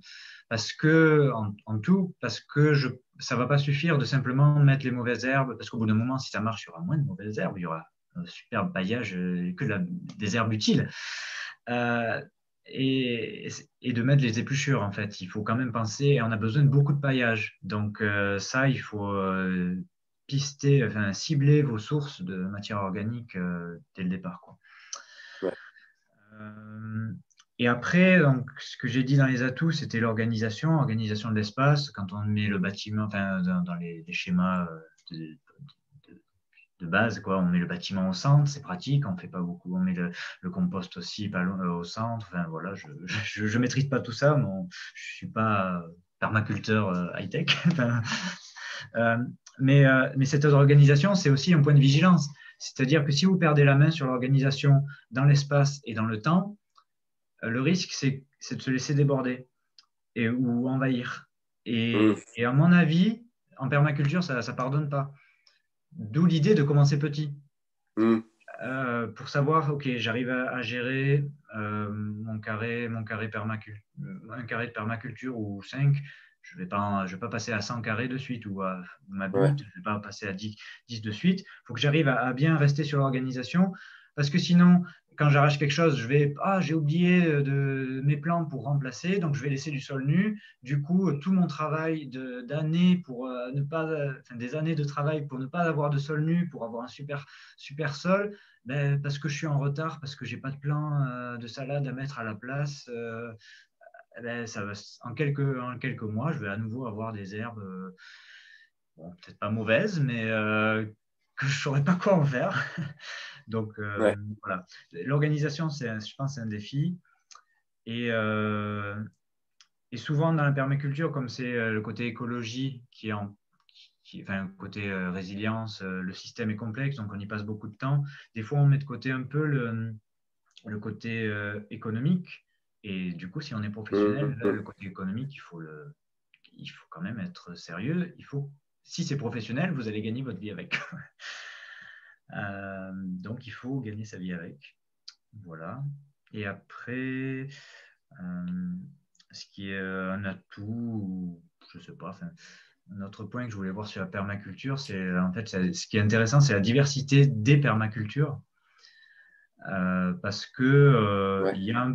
[SPEAKER 2] parce que en, tout, parce que je, ça va pas suffire de simplement mettre les mauvaises herbes, parce qu'au bout d'un moment, si ça marche, il y aura moins de mauvaises herbes, un superbe paillage, euh, que des herbes utiles. Euh, et, de mettre les épluchures, en fait. Il faut quand même penser, on a besoin de beaucoup de paillage. Donc, euh, ça, il faut pister, enfin, cibler vos sources de matière organique dès le départ. Quoi. et après, donc, ce que j'ai dit dans les atouts, c'était l'organisation, organisation de l'espace. Quand on met le bâtiment, enfin, dans, les, schémas de, de base. Quoi. On met le bâtiment au centre, c'est pratique, on fait pas beaucoup. On met le, compost aussi pas au centre. Enfin, voilà, je [LAUGHS] ne maîtrise pas tout ça. je ne suis pas permaculteur high-tech. [LAUGHS] mais, mais cette organisation, c'est aussi un point de vigilance. C'est-à-dire que si vous perdez la main sur l'organisation dans l'espace et dans le temps, le risque, c'est de se laisser déborder et, ou envahir. Et, mmh. et, à mon avis, en permaculture, ça ne pardonne pas. D'où l'idée de commencer petit. Mmh. Euh, pour savoir, OK, j'arrive à, gérer euh, mon, carré, mon carré permaculture, un carré de permaculture ou 5, je ne vais, pas, je vais pas passer à 100 carrés de suite ou à ma butte, je ne vais pas passer à 10, 10 de suite. Il faut que j'arrive à, à, bien rester sur l'organisation parce que sinon, quand j'arrache quelque chose, je vais ah j'ai oublié euh, de mes plans pour remplacer, donc je vais laisser du sol nu. Du coup, tout mon travail d'années pour euh, ne pas, enfin, des années de travail pour ne pas avoir de sol nu, pour avoir un super super sol, ben, parce que je suis en retard, parce que j'ai pas de plan euh, de salade à mettre à la place. ben, ça va, en quelques en quelques mois, je vais à nouveau avoir des herbes, peut-être pas mauvaises, mais que je saurais pas quoi en faire. [LAUGHS] Donc euh, voilà, l'organisation, je pense, c'est un défi. Et, euh, et, souvent dans la permaculture, comme c'est euh, le côté écologie qui est en enfin, côté résilience, le système est complexe, donc on y passe beaucoup de temps. Des fois, on met de côté un peu le, le côté économique. Et du coup, si on est professionnel, mmh, mmh. le côté économique, il faut, le, il faut quand même être sérieux. Il faut, si c'est professionnel, vous allez gagner votre vie avec. [LAUGHS] Euh, donc, il faut gagner sa vie avec. Voilà. Et après, euh, ce qui est un atout, je ne sais pas, un autre point que je voulais voir sur la permaculture, c'est en fait ce qui est intéressant, c'est la diversité des permacultures. Euh, parce que il, y a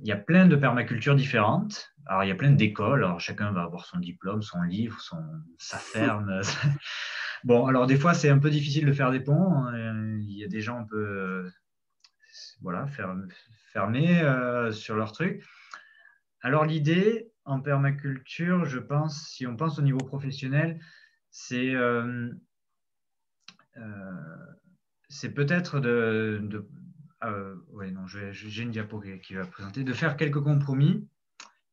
[SPEAKER 2] il y a plein de permacultures différentes. Alors, il y a plein d'écoles. Alors, chacun va avoir son diplôme, son livre, son, sa [LAUGHS] ferme. Bon, alors des fois, c'est un peu difficile de faire des ponts. Hein, il y a des gens un peu euh, voilà, fermés euh, sur leur truc. Alors l'idée en permaculture, je pense, si on pense au niveau professionnel, c'est euh, peut-être de, de ouais, non, j'ai une diapo qui va présenter, de faire quelques compromis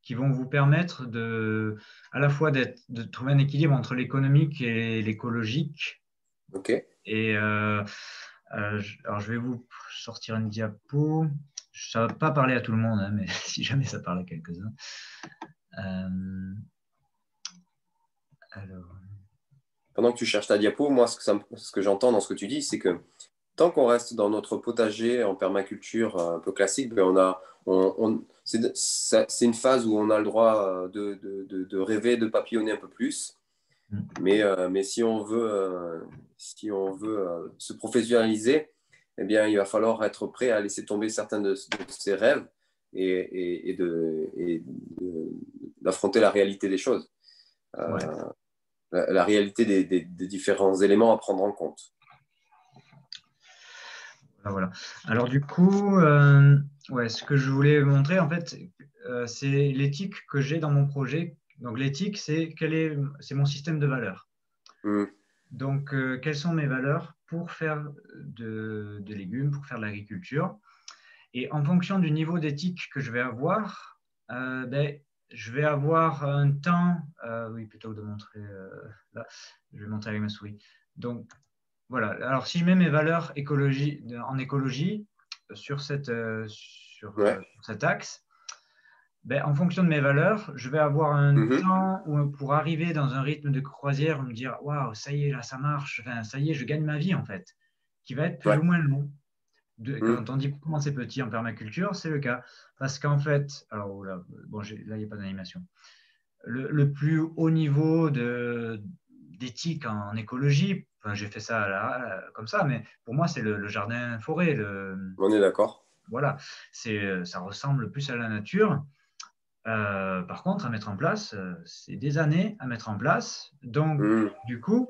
[SPEAKER 2] qui vont vous permettre de, à la fois de trouver un équilibre entre l'économique et l'écologique.
[SPEAKER 1] OK.
[SPEAKER 2] Et euh, euh, alors, je vais vous sortir une diapo. Ça ne va pas parler à tout le monde, hein, mais [LAUGHS] si jamais ça parle à quelques-uns. Euh,
[SPEAKER 1] alors... Pendant que tu cherches ta diapo, moi, ce que, ce que j'entends dans ce que tu dis, c'est que tant qu'on reste dans notre potager en permaculture un peu classique, ben on a, on, c'est une phase où on a le droit euh, de, de, de, rêver, de papillonner un peu plus. Mm. Mais, euh, mais si on veut, euh, si on veut se professionnaliser, eh bien, il va falloir être prêt à laisser tomber certains de, ses rêves et, et, et d'affronter la réalité des choses, la, la, réalité des, des, des, différents éléments à prendre en compte.
[SPEAKER 2] Voilà. Alors du coup, euh, ouais, ce que je voulais montrer, en fait, euh, c'est l'éthique que j'ai dans mon projet. Donc l'éthique, c'est quel est, c'est mon système de valeurs. Mm. Donc, euh, quelles sont mes valeurs pour faire de, légumes, pour faire de l'agriculture Et en fonction du niveau d'éthique que je vais avoir, ben, je vais avoir un temps, oui, plutôt que de montrer là, je vais montrer avec ma souris. Donc, voilà. Alors, si je mets mes valeurs écologie, en écologie sur, cette, euh, sur, euh, cet axe, ben, en fonction de mes valeurs, je vais avoir un mhm. temps où, pour arriver dans un rythme de croisière, me dire waouh, ça y est, là, ça marche, ça y est, je gagne ma vie en fait, qui va être plus ou moins long. De, mhm. Quand on dit commencer petit en permaculture, c'est le cas. Parce qu'en fait, alors oh là, bon, là, il n'y a pas d'animation. Le, le, plus haut niveau d'éthique en écologie, j'ai fait ça là, comme ça, mais pour moi, c'est le, jardin forêt. Le,
[SPEAKER 1] On est d'accord.
[SPEAKER 2] Voilà, c'est, ça ressemble plus à la nature. Euh, par contre, à mettre en place, euh, c'est des années à mettre en place. Donc, hmm. du coup,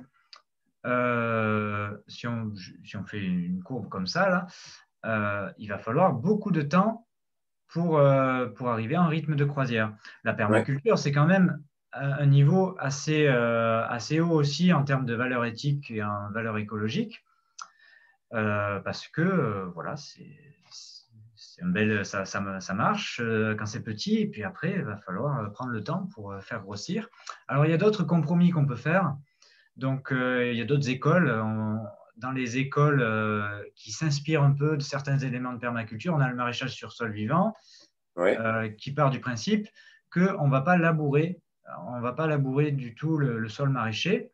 [SPEAKER 2] euh, si, on, si, on, fait une courbe comme ça, là, il va falloir beaucoup de temps pour, pour arriver à un rythme de croisière. La permaculture, c'est quand même un niveau assez, euh, assez haut aussi en termes de valeur éthique et en valeur écologique. parce que voilà, c'est un bel, ça, ça, ça marche quand c'est petit, et puis après, il va falloir prendre le temps pour faire grossir. Alors, il y a d'autres compromis qu'on peut faire. Donc, il y a d'autres écoles. dans les écoles qui s'inspirent un peu de certains éléments de permaculture, on a le maraîchage sur sol vivant, qui part du principe qu'on ne va pas labourer, on va pas labourer du tout le, sol maraîcher.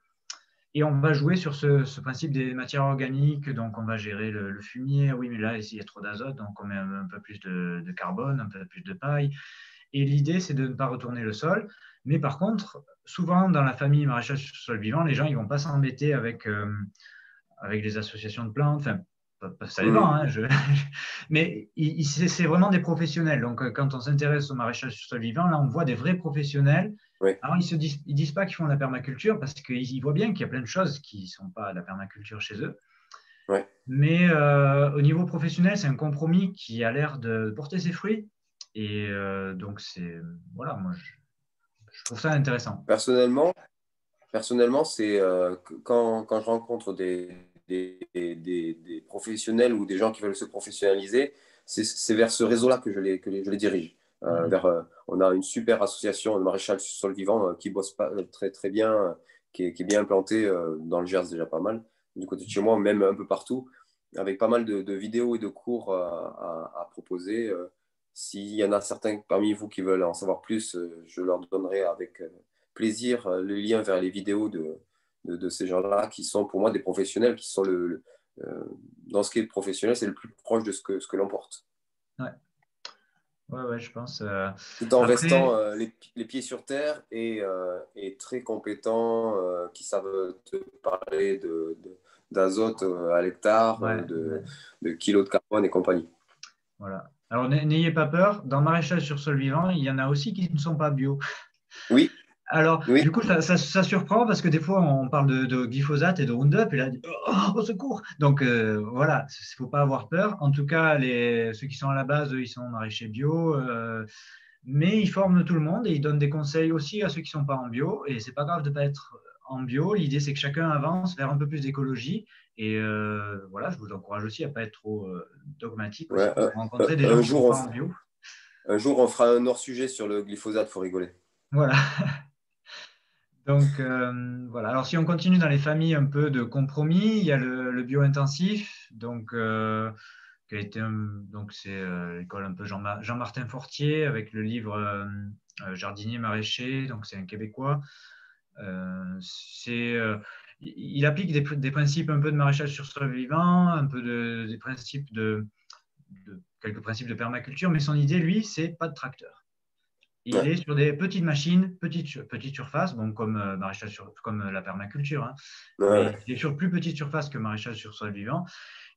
[SPEAKER 2] Et on va jouer sur ce, principe des matières organiques. Donc, on va gérer le, fumier. Oui, mais là, il y a trop d'azote, donc on met un, peu plus de, carbone, un peu plus de paille. Et l'idée, c'est de ne pas retourner le sol. Mais par contre, souvent, dans la famille maraîchage sur sol vivant, les gens, ne vont pas s'embêter avec, euh, avec les associations de plantes. Enfin, ça dépend, hein, [LAUGHS] mais c'est vraiment des professionnels. Donc, euh, quand on s'intéresse au maraîchage sur sol vivant, là, on voit des vrais professionnels. Alors, ils ne disent, ils disent pas qu'ils font de la permaculture parce qu'ils voient bien qu'il y a plein de choses qui ne sont pas de la permaculture chez eux. Mais euh, au niveau professionnel, c'est un compromis qui a l'air de porter ses fruits. Et euh, donc, c'est. Voilà, moi, je, trouve ça intéressant.
[SPEAKER 1] Personnellement, personnellement c'est quand, quand, je rencontre des, des, des, professionnels ou des gens qui veulent se professionnaliser, c'est vers ce réseau-là que je les, que je les dirige. Euh, mhm. vers, euh, on a une super association de maréchal sur sol vivant euh, qui bosse pas, très, très bien, qui est, qui est bien implantée dans le Gers déjà pas mal, du côté de chez moi, même un peu partout, avec pas mal de, vidéos et de cours à, à proposer. S'il y en a certains parmi vous qui veulent en savoir plus, je leur donnerai avec plaisir le lien vers les vidéos de, de, ces gens-là qui sont pour moi des professionnels, qui sont le, dans ce qui est professionnel, c'est le plus proche de ce que, ce que l'on porte.
[SPEAKER 2] Ouais. Ouais, ouais, je pense. Euh,
[SPEAKER 1] Tout en restant euh, les, les, pieds sur terre et, et très compétents, qui savent te parler de, d'azote à l'hectare, de, de, kilos de carbone et compagnie.
[SPEAKER 2] Voilà. Alors n'ayez pas peur, dans maraîchage sur sol vivant, il y en a aussi qui ne sont pas bio.
[SPEAKER 1] Oui,
[SPEAKER 2] alors, du coup, ça, surprend parce que des fois, on parle de, glyphosate et de Roundup et là, oh, au secours Donc, euh, voilà, il ne faut pas avoir peur. En tout cas, les, ceux qui sont à la base, ils sont maraîchers bio. Euh, mais ils forment tout le monde et ils donnent des conseils aussi à ceux qui ne sont pas en bio. Et c'est pas grave de ne pas être en bio. L'idée, c'est que chacun avance vers un peu plus d'écologie. Et euh, voilà, je vous encourage aussi à ne pas être trop dogmatique.
[SPEAKER 1] rencontrer des gens qui sont pas en bio. Un jour, on fera un hors-sujet sur le glyphosate, il faut rigoler.
[SPEAKER 2] Voilà. Donc euh, voilà. Alors si on continue dans les familles un peu de compromis, il y a le, bio-intensif, donc euh, c'est euh, l'école un peu Jean-Martin Fortier avec le livre Jardinier maraîcher, donc c'est un Québécois. il applique des, principes un peu de maraîchage sur sol un peu de, des principes de, de quelques principes de permaculture, mais son idée, lui, c'est pas de tracteur. Il est sur des petites machines, petites, petites surfaces, bon, comme, euh, maraîchage sur, comme euh, la permaculture. Hein. Il est sur plus petite surface que maraîchage sur sol vivant.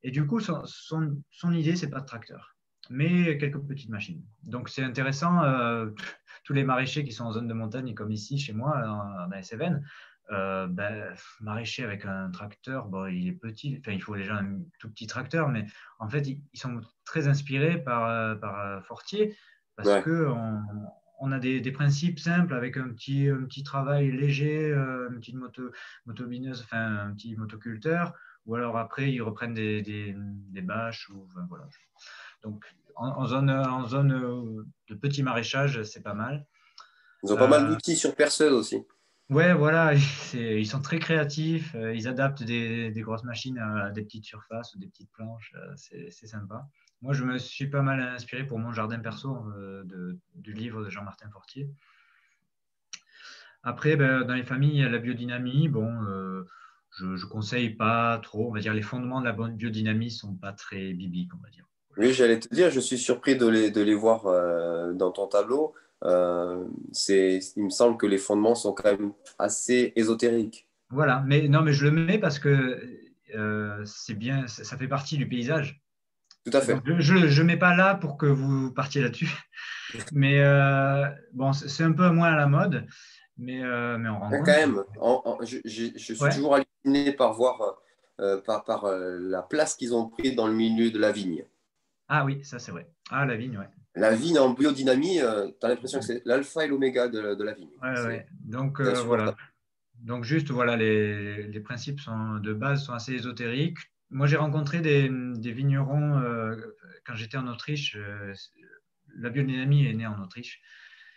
[SPEAKER 2] Et du coup, son, son, idée, c'est pas de tracteur, mais quelques petites machines. Donc, c'est intéressant. Euh, [LAUGHS] tous les maraîchers qui sont en zone de montagne, comme ici, chez moi, dans, les Cévennes, ben, maraîcher avec un tracteur, bon, il est petit, enfin, il faut déjà un tout petit tracteur, mais en fait, ils, sont très inspirés par, par Fortier parce que on, on a des, principes simples avec un petit, un petit travail léger, euh, une petite moto, motobineuse, enfin un petit motoculteur, ou alors après ils reprennent des, des, bâches. Ou, voilà. Donc en, zone, en zone de petit maraîchage, c'est pas mal.
[SPEAKER 1] Ils ont pas mal euh, d'outils sur perceuse aussi.
[SPEAKER 2] Ouais, voilà, [LAUGHS] ils sont très créatifs. Euh, ils adaptent des, grosses machines à, des petites surfaces ou des petites planches. C'est sympa. Moi, je me suis pas mal inspiré pour mon jardin perso euh, du livre de Jean-Martin Fortier. Après, ben, dans les familles, il y a la biodynamie. Bon, euh, je ne conseille pas trop. On va dire les fondements de la bonne biodynamie ne sont pas très bibliques, on va dire.
[SPEAKER 1] Oui, j'allais te dire, je suis surpris de les, de les voir euh, dans ton tableau. il me semble que les fondements sont quand même assez ésotériques.
[SPEAKER 2] Voilà, mais non, mais je le mets parce que c'est bien, ça fait partie du paysage.
[SPEAKER 1] Tout à fait.
[SPEAKER 2] je ne mets pas là pour que vous partiez là-dessus. [LAUGHS] Mais euh, bon, c'est un peu moins à la mode. Mais, euh, mais on rend
[SPEAKER 1] Quand même, je, suis toujours halluciné par voir euh, par, par la place qu'ils ont pris dans le milieu de la vigne.
[SPEAKER 2] Ah oui, ça c'est vrai. Ah, la vigne, oui.
[SPEAKER 1] La vigne en biodynamie, tu as l'impression que c'est l'alpha et l'oméga de, de, la vigne.
[SPEAKER 2] Ouais, Donc voilà. Donc juste, voilà, les, les, principes sont, de base sont assez ésotériques moi, j'ai rencontré des, vignerons quand j'étais en Autriche. la biodynamie est née en Autriche.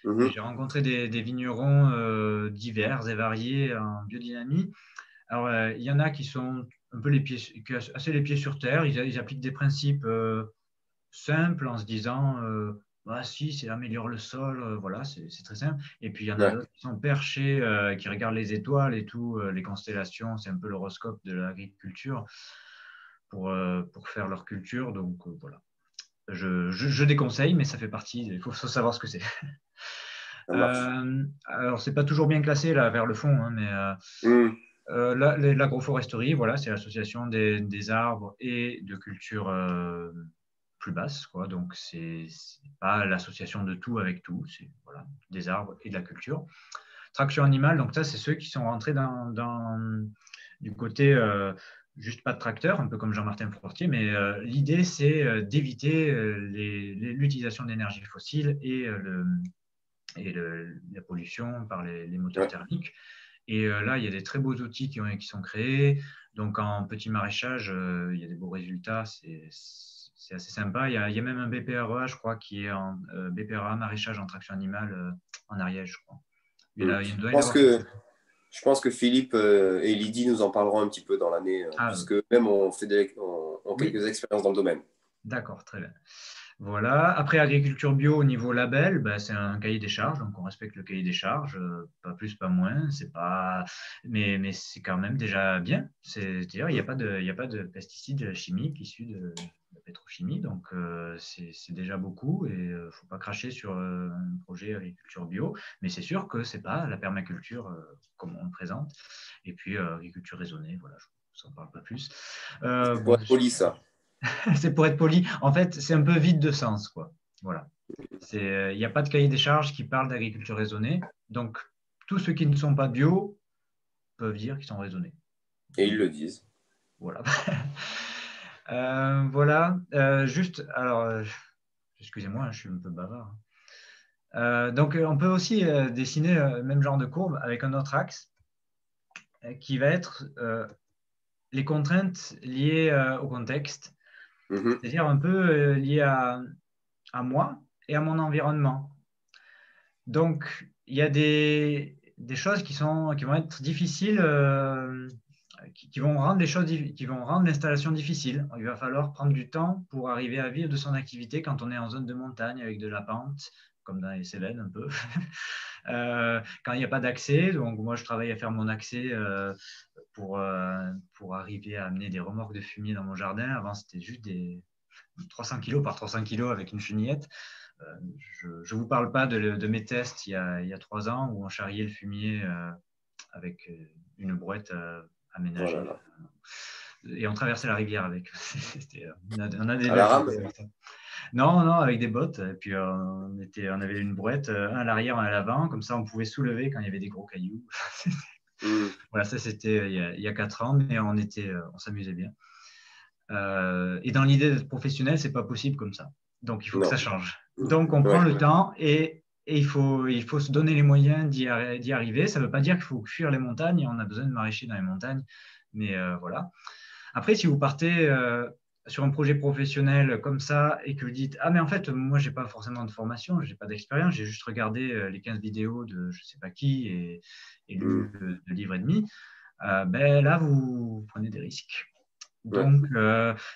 [SPEAKER 2] Mhm. J'ai rencontré des, vignerons divers et variés en biodynamie. Alors, il y en a qui sont un peu les pieds, assez les pieds sur terre. Ils, appliquent des principes simples en se disant bah, si, c'est améliore le sol, euh, voilà, c'est très simple. Et puis il y en a d'autres qui sont perchés, euh, qui regardent les étoiles et tout, euh, les constellations, c'est un peu l'horoscope de l'agriculture pour, pour faire leur culture. Donc voilà, je, je, déconseille, mais ça fait partie, il faut, savoir ce que c'est. alors c'est pas toujours bien classé là vers le fond, hein, mais mmh. l'agroforesterie, voilà, c'est l'association des, des, arbres et de culture plus basse. Quoi. Donc, ce n'est pas l'association de tout avec tout, c'est voilà, des arbres et de la culture. Traction animale, donc ça, c'est ceux qui sont rentrés dans, du côté euh, juste pas de tracteur, un peu comme Jean-Martin Fortier, mais euh, l'idée, c'est euh, d'éviter l'utilisation d'énergie fossile et, le, et la pollution par les, moteurs thermiques. Et là, il y a des très beaux outils qui, ont, qui sont créés. Donc, en petit maraîchage, il y a des beaux résultats. C'est assez sympa. Il y, a, même un BPREA, je crois, qui est en euh, BPREA maraîchage en traction animale euh, en Ariège, je crois.
[SPEAKER 1] Mm. je, pense que, je pense que Philippe euh, et Lydie nous en parleront un petit peu dans l'année, ah, parce que même on fait quelques expériences dans le domaine.
[SPEAKER 2] D'accord, très bien. Voilà. Après, agriculture bio au niveau label, ben, c'est un cahier des charges, donc on respecte le cahier des charges, pas plus, pas moins. C'est pas, mais, mais c'est quand même déjà bien. C'est-à-dire, il n'y a pas de, il a pas de pesticides chimiques issus de, la pétrochimie, donc euh, c'est déjà beaucoup et il euh, ne faut pas cracher sur euh, un projet agriculture bio, mais c'est sûr que ce n'est pas la permaculture comme on le présente. Et puis agriculture raisonnée, voilà, je ne parle pas plus.
[SPEAKER 1] c'est pour être poli, ça. [LAUGHS]
[SPEAKER 2] c'est pour être poli. En fait, c'est un peu vide de sens, quoi. Voilà. Il n'y a pas de cahier des charges qui parle d'agriculture raisonnée, donc tous ceux qui ne sont pas bio peuvent dire qu'ils sont raisonnés.
[SPEAKER 1] Et ils le disent.
[SPEAKER 2] Voilà. [LAUGHS] Euh, voilà, euh, juste, alors, euh, excusez-moi, je suis un peu bavard. donc, on peut aussi dessiner le même genre de courbe avec un autre axe qui va être les contraintes liées au contexte, mhm. c'est-à-dire un peu liées à, à, moi et à mon environnement. Donc, il y a des, des choses qui, sont, qui vont être difficiles qui, vont rendre les choses, qui vont rendre l'installation difficile. Il va falloir prendre du temps pour arriver à vivre de son activité quand on est en zone de montagne avec de la pente, comme dans les Cévennes un peu. [LAUGHS] Euh, quand il n'y a pas d'accès, donc moi je travaille à faire mon accès euh, pour, euh, pour arriver à amener des remorques de fumier dans mon jardin. Avant c'était juste des 300 kg par 300 kg avec une chenillette. je ne vous parle pas de, mes tests il y, a, il y, a, trois ans où on charriait le fumier avec une brouette aménagé. Et on traversait la rivière avec. Euh, on, a, des Non, non, avec des bottes. Et puis euh, on, était, on avait une brouette, euh, un à l'arrière, un à l'avant. Comme ça, on pouvait soulever quand il y avait des gros cailloux. [LAUGHS] Mm. Voilà, ça c'était il, y a quatre ans, mais on, était, on s'amusait bien. et dans l'idée d'être professionnel, c'est pas possible comme ça. Donc il faut que ça change. Donc on prend le temps et et il faut, il faut se donner les moyens d'y arriver. Ça ne veut pas dire qu'il faut fuir les montagnes. On a besoin de maraîcher dans les montagnes. Mais euh, voilà. Après, si vous partez euh, sur un projet professionnel comme ça et que vous dites Ah, mais en fait, moi, je n'ai pas forcément de formation, je n'ai pas d'expérience, j'ai juste regardé euh, les 15 vidéos de je ne sais pas qui et, lu mm. de, livres et demi, ben, là, vous, prenez des risques. Donc,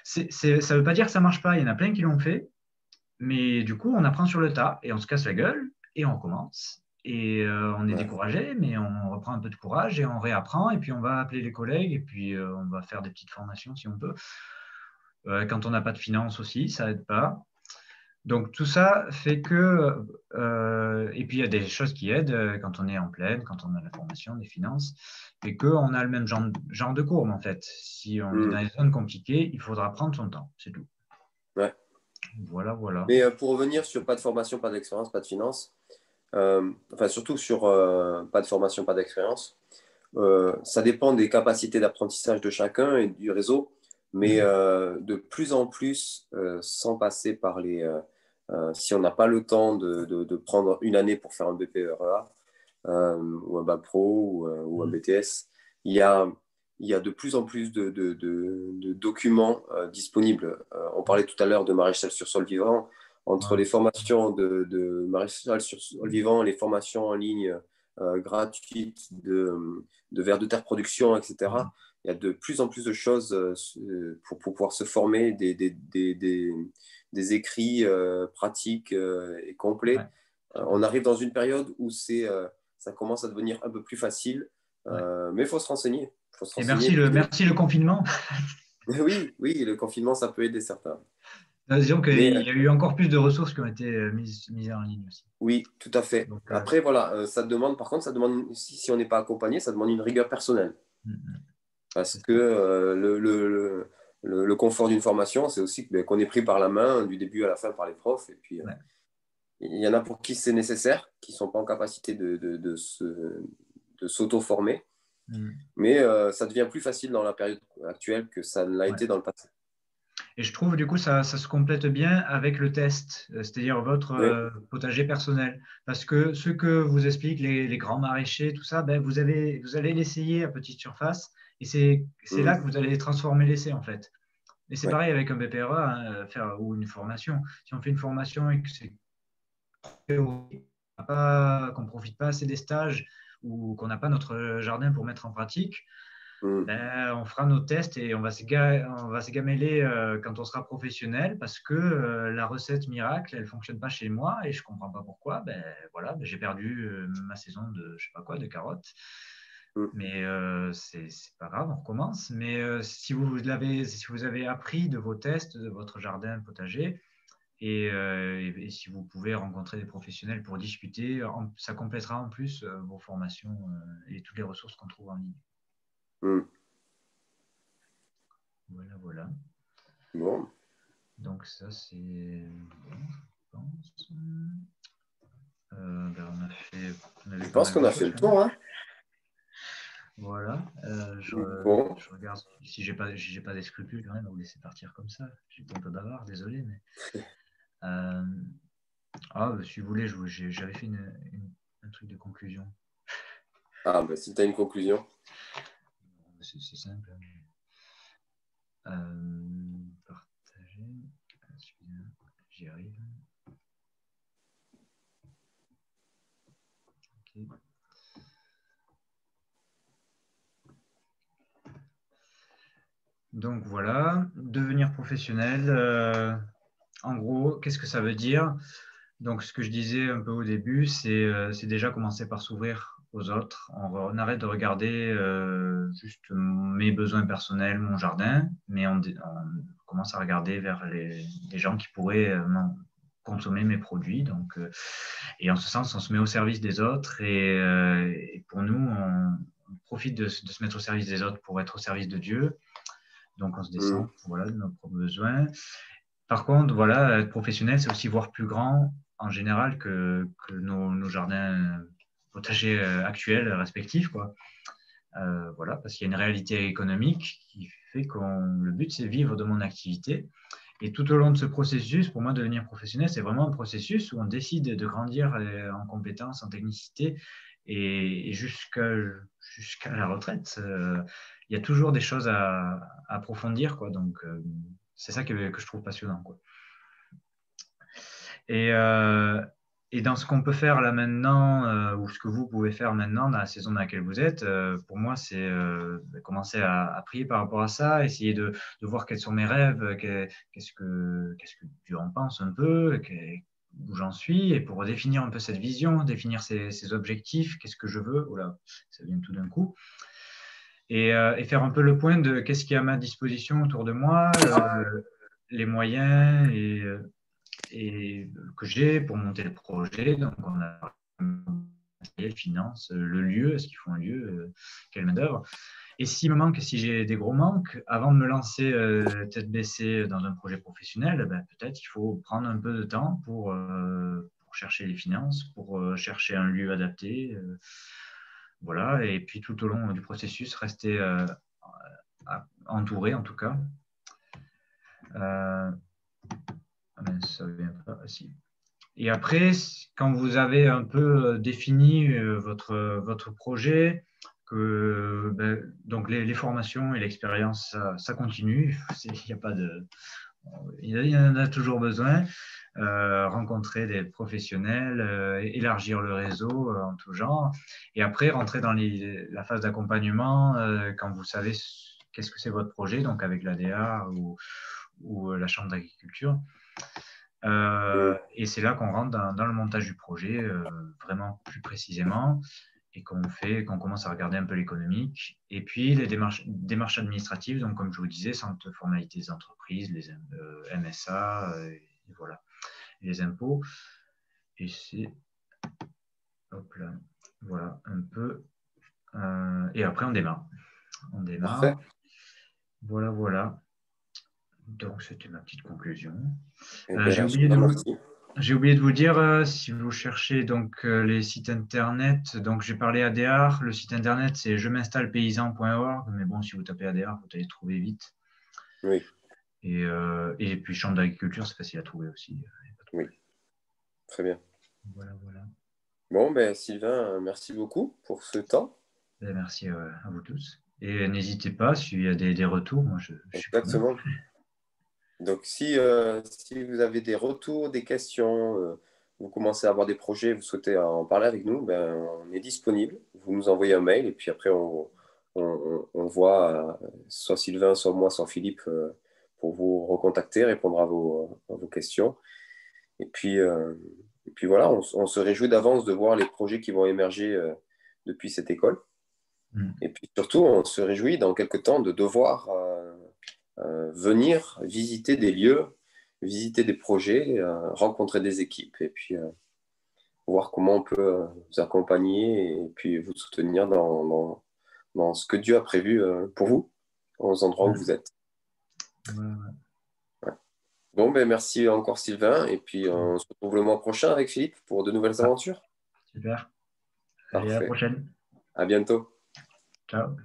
[SPEAKER 2] ça ne veut pas dire que ça ne marche pas. Il y en a plein qui l'ont fait. Mais du coup, on apprend sur le tas et on se casse la gueule et on recommence. Et euh, on est découragé, mais on reprend un peu de courage et on réapprend. Et puis on va appeler les collègues et puis euh, on va faire des petites formations si on peut. Euh, quand on n'a pas de finances aussi, ça n'aide pas. Donc tout ça fait que, et puis il y a des choses qui aident quand on est en pleine, quand on a la formation, des finances, et qu'on a le même genre, genre, de courbe en fait. Si on est mm. dans des zones compliquées, il faudra prendre son temps, c'est tout.
[SPEAKER 1] Ouais.
[SPEAKER 2] Voilà, voilà.
[SPEAKER 1] Mais pour revenir sur pas de formation, pas d'expérience, pas de finance, euh, enfin surtout sur euh, pas de formation, pas d'expérience, ça dépend des capacités d'apprentissage de chacun et du réseau, mais mhm. de plus en plus, sans passer par les... si on n'a pas le temps de, de, prendre une année pour faire un BPREA ou un BAC Pro ou, ou un mhm. BTS, il y a il y a de plus en plus de, documents disponibles. on parlait tout à l'heure de maréchal sur sol vivant. Entre les formations de, de, maréchal sur sol vivant, les formations en ligne gratuites de, de vers de terre production, etc il y a de plus en plus de choses euh, pour, pouvoir se former, des, des, des, des écrits euh, pratiques euh, et complets. on arrive dans une période où c'est, ça commence à devenir un peu plus facile, mais il faut se renseigner.
[SPEAKER 2] Et merci le, merci le confinement. [LAUGHS]
[SPEAKER 1] oui, oui, le confinement, ça peut aider certains.
[SPEAKER 2] Disons qu'il y a eu encore plus de ressources qui ont été mises, mises en ligne aussi.
[SPEAKER 1] Oui, tout à fait. Après, voilà, ça demande, par contre, ça demande, si, si on n'est pas accompagné, ça demande une rigueur personnelle. Mm, mm. Parce que euh, le, le, le, confort d'une formation, c'est aussi ben, qu'on est pris par la main du début à la fin par les profs. Et puis, euh, il y en a pour qui c'est nécessaire, qui ne sont pas en capacité de, de, de, s'auto-former. Mm. Mais euh, ça devient plus facile dans la période actuelle que ça ne l'a été dans le passé.
[SPEAKER 2] Et je trouve, du coup, ça, ça se complète bien avec le test, c'est-à-dire votre potager personnel. Parce que ce que vous expliquent les, les grands maraîchers, tout ça, ben, vous, avez, vous allez l'essayer à petite surface et c'est là que vous allez transformer l'essai, en fait. Et c'est pareil avec un BPRE hein, faire, ou une formation. Si on fait une formation et que c'est qu'on ne profite pas assez des stages ou qu'on n'a pas notre jardin pour mettre en pratique, mm. ben, on fera nos tests et on va se, on va se gameler euh, quand on sera professionnel parce que euh, la recette miracle, elle ne fonctionne pas chez moi et je ne comprends pas pourquoi. Ben, voilà, ben, j'ai perdu euh, ma saison de, je sais pas quoi, de carottes. Mm. Mais c'est pas grave, on recommence. Mais si, vous avez, si vous avez appris de vos tests, de votre jardin potager, et, si vous pouvez rencontrer des professionnels pour discuter, ça complétera en plus vos formations et toutes les ressources qu'on trouve en ligne. Mm. Voilà, voilà.
[SPEAKER 1] Bon.
[SPEAKER 2] Donc ça, c'est bon, je pense. Ben, on a fait,
[SPEAKER 1] je pense qu'on a fait le tour. Hein
[SPEAKER 2] voilà. Euh, je, regarde si j'ai pas, j'ai pas des scrupules quand même à vous laisser partir comme ça. J'ai pas un peu bavard, désolé, mais. [LAUGHS] Euh, ah, bah, si vous voulez, j'avais fait une, un truc de conclusion.
[SPEAKER 1] Ah, bah si tu as une conclusion.
[SPEAKER 2] C'est simple. Euh, partager. J'y arrive. Donc voilà, devenir professionnel. Euh, en gros, qu'est-ce que ça veut dire? Donc ce que je disais un peu au début, c'est euh, déjà commencer par s'ouvrir aux autres. On, arrête de regarder euh, juste mes besoins personnels, mon jardin, mais on, commence à regarder vers les, gens qui pourraient consommer mes produits. Donc, et en ce sens, on se met au service des autres. Et, pour nous, on, profite de, se mettre au service des autres pour être au service de Dieu. Donc, on se descend mm. voilà, de nos propres besoins. Par contre, voilà, être professionnel, c'est aussi voir plus grand en général que, que nos, jardins potagers euh, actuels respectifs. Quoi. Euh, voilà, parce qu'il y a une réalité économique qui fait que le but, c'est vivre de mon activité. Et tout au long de ce processus, pour moi, devenir professionnel, c'est vraiment un processus où on décide de grandir euh, en compétences, en technicité, et, jusqu'à la retraite il y a toujours des choses à, approfondir. Quoi. Donc, c'est ça que, que, je trouve passionnant. Quoi. Et, euh, et, dans ce qu'on peut faire là maintenant, euh, ou ce que vous pouvez faire maintenant dans la saison dans laquelle vous êtes, pour moi, c'est commencer à, prier par rapport à ça, essayer de, voir quels sont mes rêves, qu'est-ce que, Dieu en pense un peu, où j'en suis, et pour définir un peu cette vision, définir ces objectifs, qu'est-ce que je veux, là ça vient tout d'un coup. Euh, et, faire un peu le point de qu'est-ce qui est à ma disposition autour de moi, euh, les moyens et, euh, et que j'ai pour monter le projet. Donc, on a les finances, le lieu, est-ce qu'il faut un lieu, quelle main-d'œuvre? Et s'il me manque, si j'ai des gros manques, avant de me lancer tête baissée dans un projet professionnel, ben, peut-être il faut prendre un peu de temps pour, pour chercher les finances, pour chercher un lieu adapté voilà, et puis tout au long du processus, rester euh, entouré en tout cas. Euh, vient pas, Et après, quand vous avez un peu euh, défini votre, votre projet, que ben, donc les, formations et l'expérience, ça, continue. Il n'y a y en a toujours besoin. Euh, rencontrer des professionnels, euh, élargir le réseau euh, en tout genre, et après rentrer dans la phase d'accompagnement quand vous savez qu'est-ce que c'est votre projet, donc avec l'ADA ou la Chambre d'agriculture. Et c'est là qu'on rentre dans, le montage du projet vraiment plus précisément et qu'on fait, qu'on commence à regarder un peu l'économique. Et puis les démarches, démarches administratives, donc comme je vous disais, centre formalités des entreprises, les MSA, et voilà les impôts. Et c'est, hop là, voilà, un peu. Euh, et après, on démarre. On démarre. Voilà, voilà. Donc, c'était ma petite conclusion. Euh, ben, j'ai, oublié de vous, j'ai oublié de vous dire, euh, si vous cherchez donc les sites internet, donc j'ai parlé ADR, le site internet c'est je m'installe paysan.org, mais bon, si vous tapez ADR, vous allez trouver vite.
[SPEAKER 1] Oui.
[SPEAKER 2] Et, et puis chambre d'agriculture, c'est facile à trouver aussi.
[SPEAKER 1] Oui, très bien.
[SPEAKER 2] Voilà, voilà.
[SPEAKER 1] Bon, ben, Sylvain, merci beaucoup pour ce temps.
[SPEAKER 2] Ben, merci euh, à vous tous. Et n'hésitez pas, s'il y a des, retours, moi je,
[SPEAKER 1] Exactement. Donc, si, euh, si vous avez des retours, des questions, euh, vous commencez à avoir des projets, vous souhaitez en parler avec nous, ben, on est disponible. Vous nous envoyez un mail et puis après, on, on, voit soit Sylvain, soit moi, soit Philippe pour vous recontacter, répondre à vos, à vos questions. Et puis, euh, et puis voilà, on, se réjouit d'avance de voir les projets qui vont émerger euh, depuis cette école. Mm. Et puis surtout, on se réjouit dans quelques temps de devoir euh, venir visiter des lieux, visiter des projets, rencontrer des équipes et puis voir comment on peut vous accompagner et puis vous soutenir dans, dans, dans ce que Dieu a prévu pour vous, aux endroits où vous êtes. Bon, ben merci encore Sylvain. Et puis on se retrouve le mois prochain avec Philippe pour de nouvelles aventures.
[SPEAKER 2] Super. à la prochaine.
[SPEAKER 1] À bientôt.
[SPEAKER 2] Ciao.